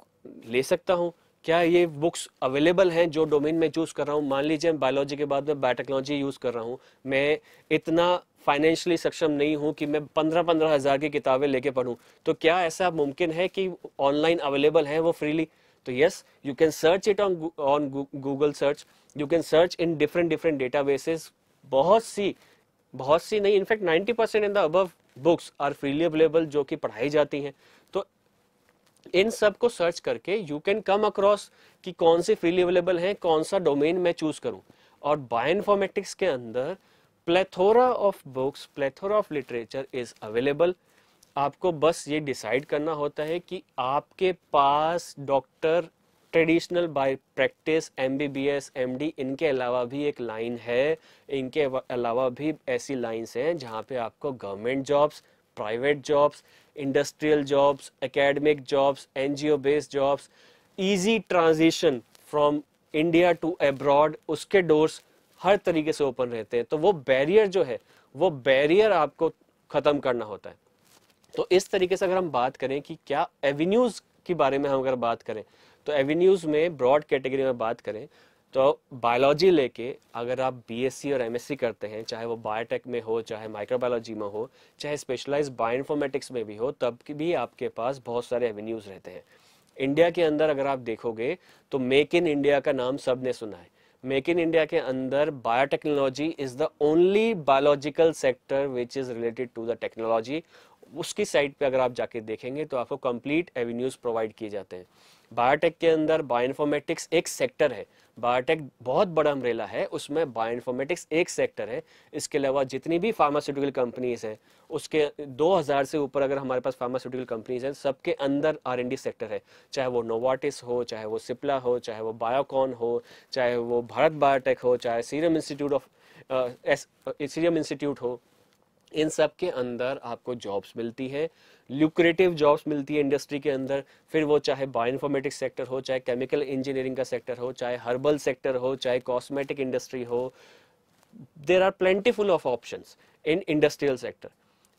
ले सकता हूँ? क्या ये बुक्स अवेलेबल हैं जो डोमेन में चूज़ कर रहा हूँ? मान लीजिए, मैं बायोलॉजी के बाद में बायोटेक्नोलॉजी यूज़ कर रहा हूँ। मैं इतना फाइनेंशियली सक्षम नहीं हूँ कि मैं पंद्रह पंद्रह हज़ार की किताबें लेके पढ़ूँ। तो क्या ऐसा मुमकिन है कि ऑनलाइन अवेलेबल है वो फ्रीली तो yes you can search it on on Google search you can search in different different databases बहुत सी बहुत सी नहीं in fact 90 percent in the above books are freely available जो कि पढ़ाई जाती हैं। तो इन सबको सर्च करके यू कैन कम अक्रॉस कि कौन सी फ्रीली अवेलेबल है, कौन सा डोमेन मैं चूज़ करूँ। और बायोइन्फॉर्मेटिक्स के अंदर plethora of books plethora of literature is available आपको बस ये डिसाइड करना होता है कि आपके पास doctor traditional by practice M B B S M D इनके अलावा भी एक लाइन है। इनके अलावा भी ऐसी लाइंस हैं जहाँ पे आपको government jobs private jobs industrial jobs academic jobs NGO based jobs easy transition from India to abroad उसके डोर्स हर तरीके से ओपन रहते हैं तो वो बैरियर जो है, वो बैरियर आपको खत्म करना होता है। तो इस तरीके से अगर हम बात करें कि क्या एवेन्यूज के बारे में हम अगर बात करें तो एवेन्यूज़ में ब्रॉड कैटेगरी में बात करें तो बायोलॉजी लेके अगर आप बीएससी और एमएससी करते हैं, चाहे वो बायोटेक में हो, चाहे माइक्रोबायोलॉजी में हो, चाहे स्पेशलाइज बायोइन्फॉर्मेटिक्स में भी हो, तब भी आपके पास बहुत सारे एवेन्यूज़ रहते हैं। इंडिया के अंदर अगर आप देखोगे तो मेक इन इंडिया का नाम सबने सुना है। मेक इन इंडिया के अंदर biotechnology is the only biological sector which is related to the technology उसकी साइट पे अगर आप जाके देखेंगे तो आपको कंप्लीट एवेन्यूज प्रोवाइड किए जाते हैं। बायोटेक के अंदर बायोइन्फॉर्मेटिक्स एक सेक्टर है। बायोटेक बहुत बड़ा अम्ब्रेला है, उसमें बायोइन्फॉर्मेटिक्स एक सेक्टर है। इसके अलावा जितनी भी फार्मास्यूटिकल कंपनीज़ हैं, उसके 2000 से ऊपर अगर हमारे पास फार्मास्यूटिकल कंपनीज़ हैं, सबके अंदर आर एन डी सेक्टर है। चाहे वो नोवाटिस हो, चाहे वो सिप्ला हो, चाहे वो बायोकॉन हो, चाहे वो भारत बायोटेक हो, चाहे serum institute of serum institute हो इन सब के अंदर आपको जॉब्स मिलती है ल्यूक्रेटिव जॉब्स मिलती है इंडस्ट्री के अंदर, फिर वो चाहे बायोइन्फॉर्मेटिक्स सेक्टर हो, चाहे केमिकल इंजीनियरिंग का सेक्टर हो, चाहे हर्बल सेक्टर हो, चाहे कॉस्मेटिक इंडस्ट्री हो there are plentiful of option in industrial sector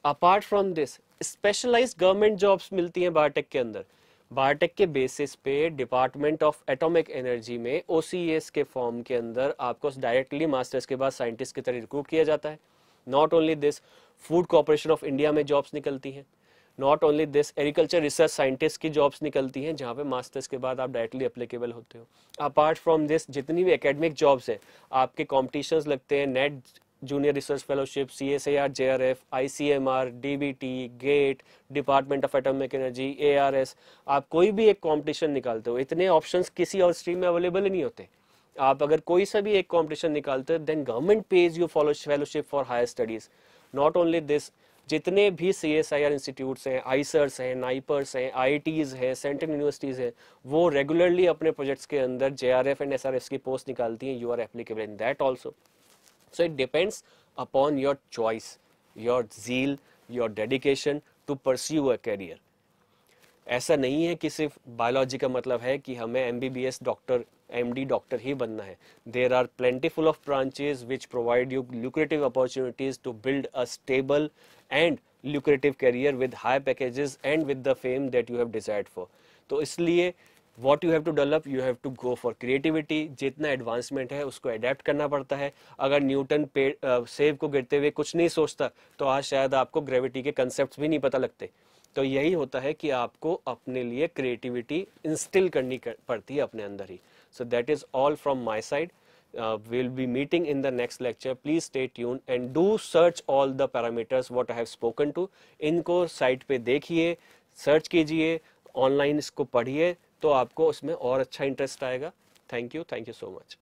apart from this specialise government jobs मिलती हैं बायोटेक के अंदर। बायोटेक के बेसिस पे डिपार्टमेंट ऑफ़ एटॉमिक एनर्जी में ओ के फॉर्म के अंदर आपको डायरेक्टली मास्टर्स के बाद साइंटिस्ट की तरह रिक्रूट किया जाता है। Not only this food corporation of India में जॉब्स निकलती हैं। Not only this agriculture research scientist की जॉब्स निकलती हैं, जहाँ पे मास्टर्स के बाद आप डायरेक्टली अप्लीकेबल होते हो। अपार्ट फ्रॉम दिस जितनी भी एकेडमिक जॉब्स है, आपके कॉम्पिटिशन्स लगते हैं NET junior research fellowship C S A R J R F I C M R D B T GATE department of atomic energy A R S आप कोई भी एक कॉम्पिटिशन निकालते हो, इतने ऑप्शन किसी और स्ट्रीम में अवेलेबल ही नहीं होते। आप अगर कोई सा भी एक कॉम्पिटिशन निकालते हो then government pays you follow fellowship for higher studies not only this जितने भी C S I R institutes हैं आईसर्स हैं नाइपर्स हैं आई टीज हैं सेंट्रल यूनिवर्सिटीज़ हैं, वो रेगुलरली अपने प्रोजेक्ट्स के अंदर J R F and S R F की पोस्ट निकालती हैं you are applicable in that also so it depends upon your choice your zeal your dedication to pursue a career ऐसा नहीं है कि सिर्फ़ बायोलॉजी का मतलब है कि हमें M B B S doctor M D doctor ही बनना है। There are plentiful of branches which provide you lucrative opportunities to build a stable and lucrative career with high packages and with the fame that you have desired for तो इसलिए what you have to develop you have to go for creativity जितना advancement है, उसको adapt करना पड़ता है। अगर Newton पे सेव को गिरते हुए कुछ नहीं सोचता तो आज शायद आपको ग्रेविटी के कंसेप्ट भी नहीं पता लगते। तो यही होता है कि आपको अपने लिए क्रिएटिविटी इंस्टिल करनी कर, पड़ती है अपने अंदर ही। So that is all from my side will be meeting in the next lecture please stay tune and do search all the parameters what I have spoken to इनको साइट पे देखिए search कीजिए ऑनलाइन इसको पढ़िए तो आपको उसमें और अच्छा इंटरेस्ट आएगा। Thank you thank you so much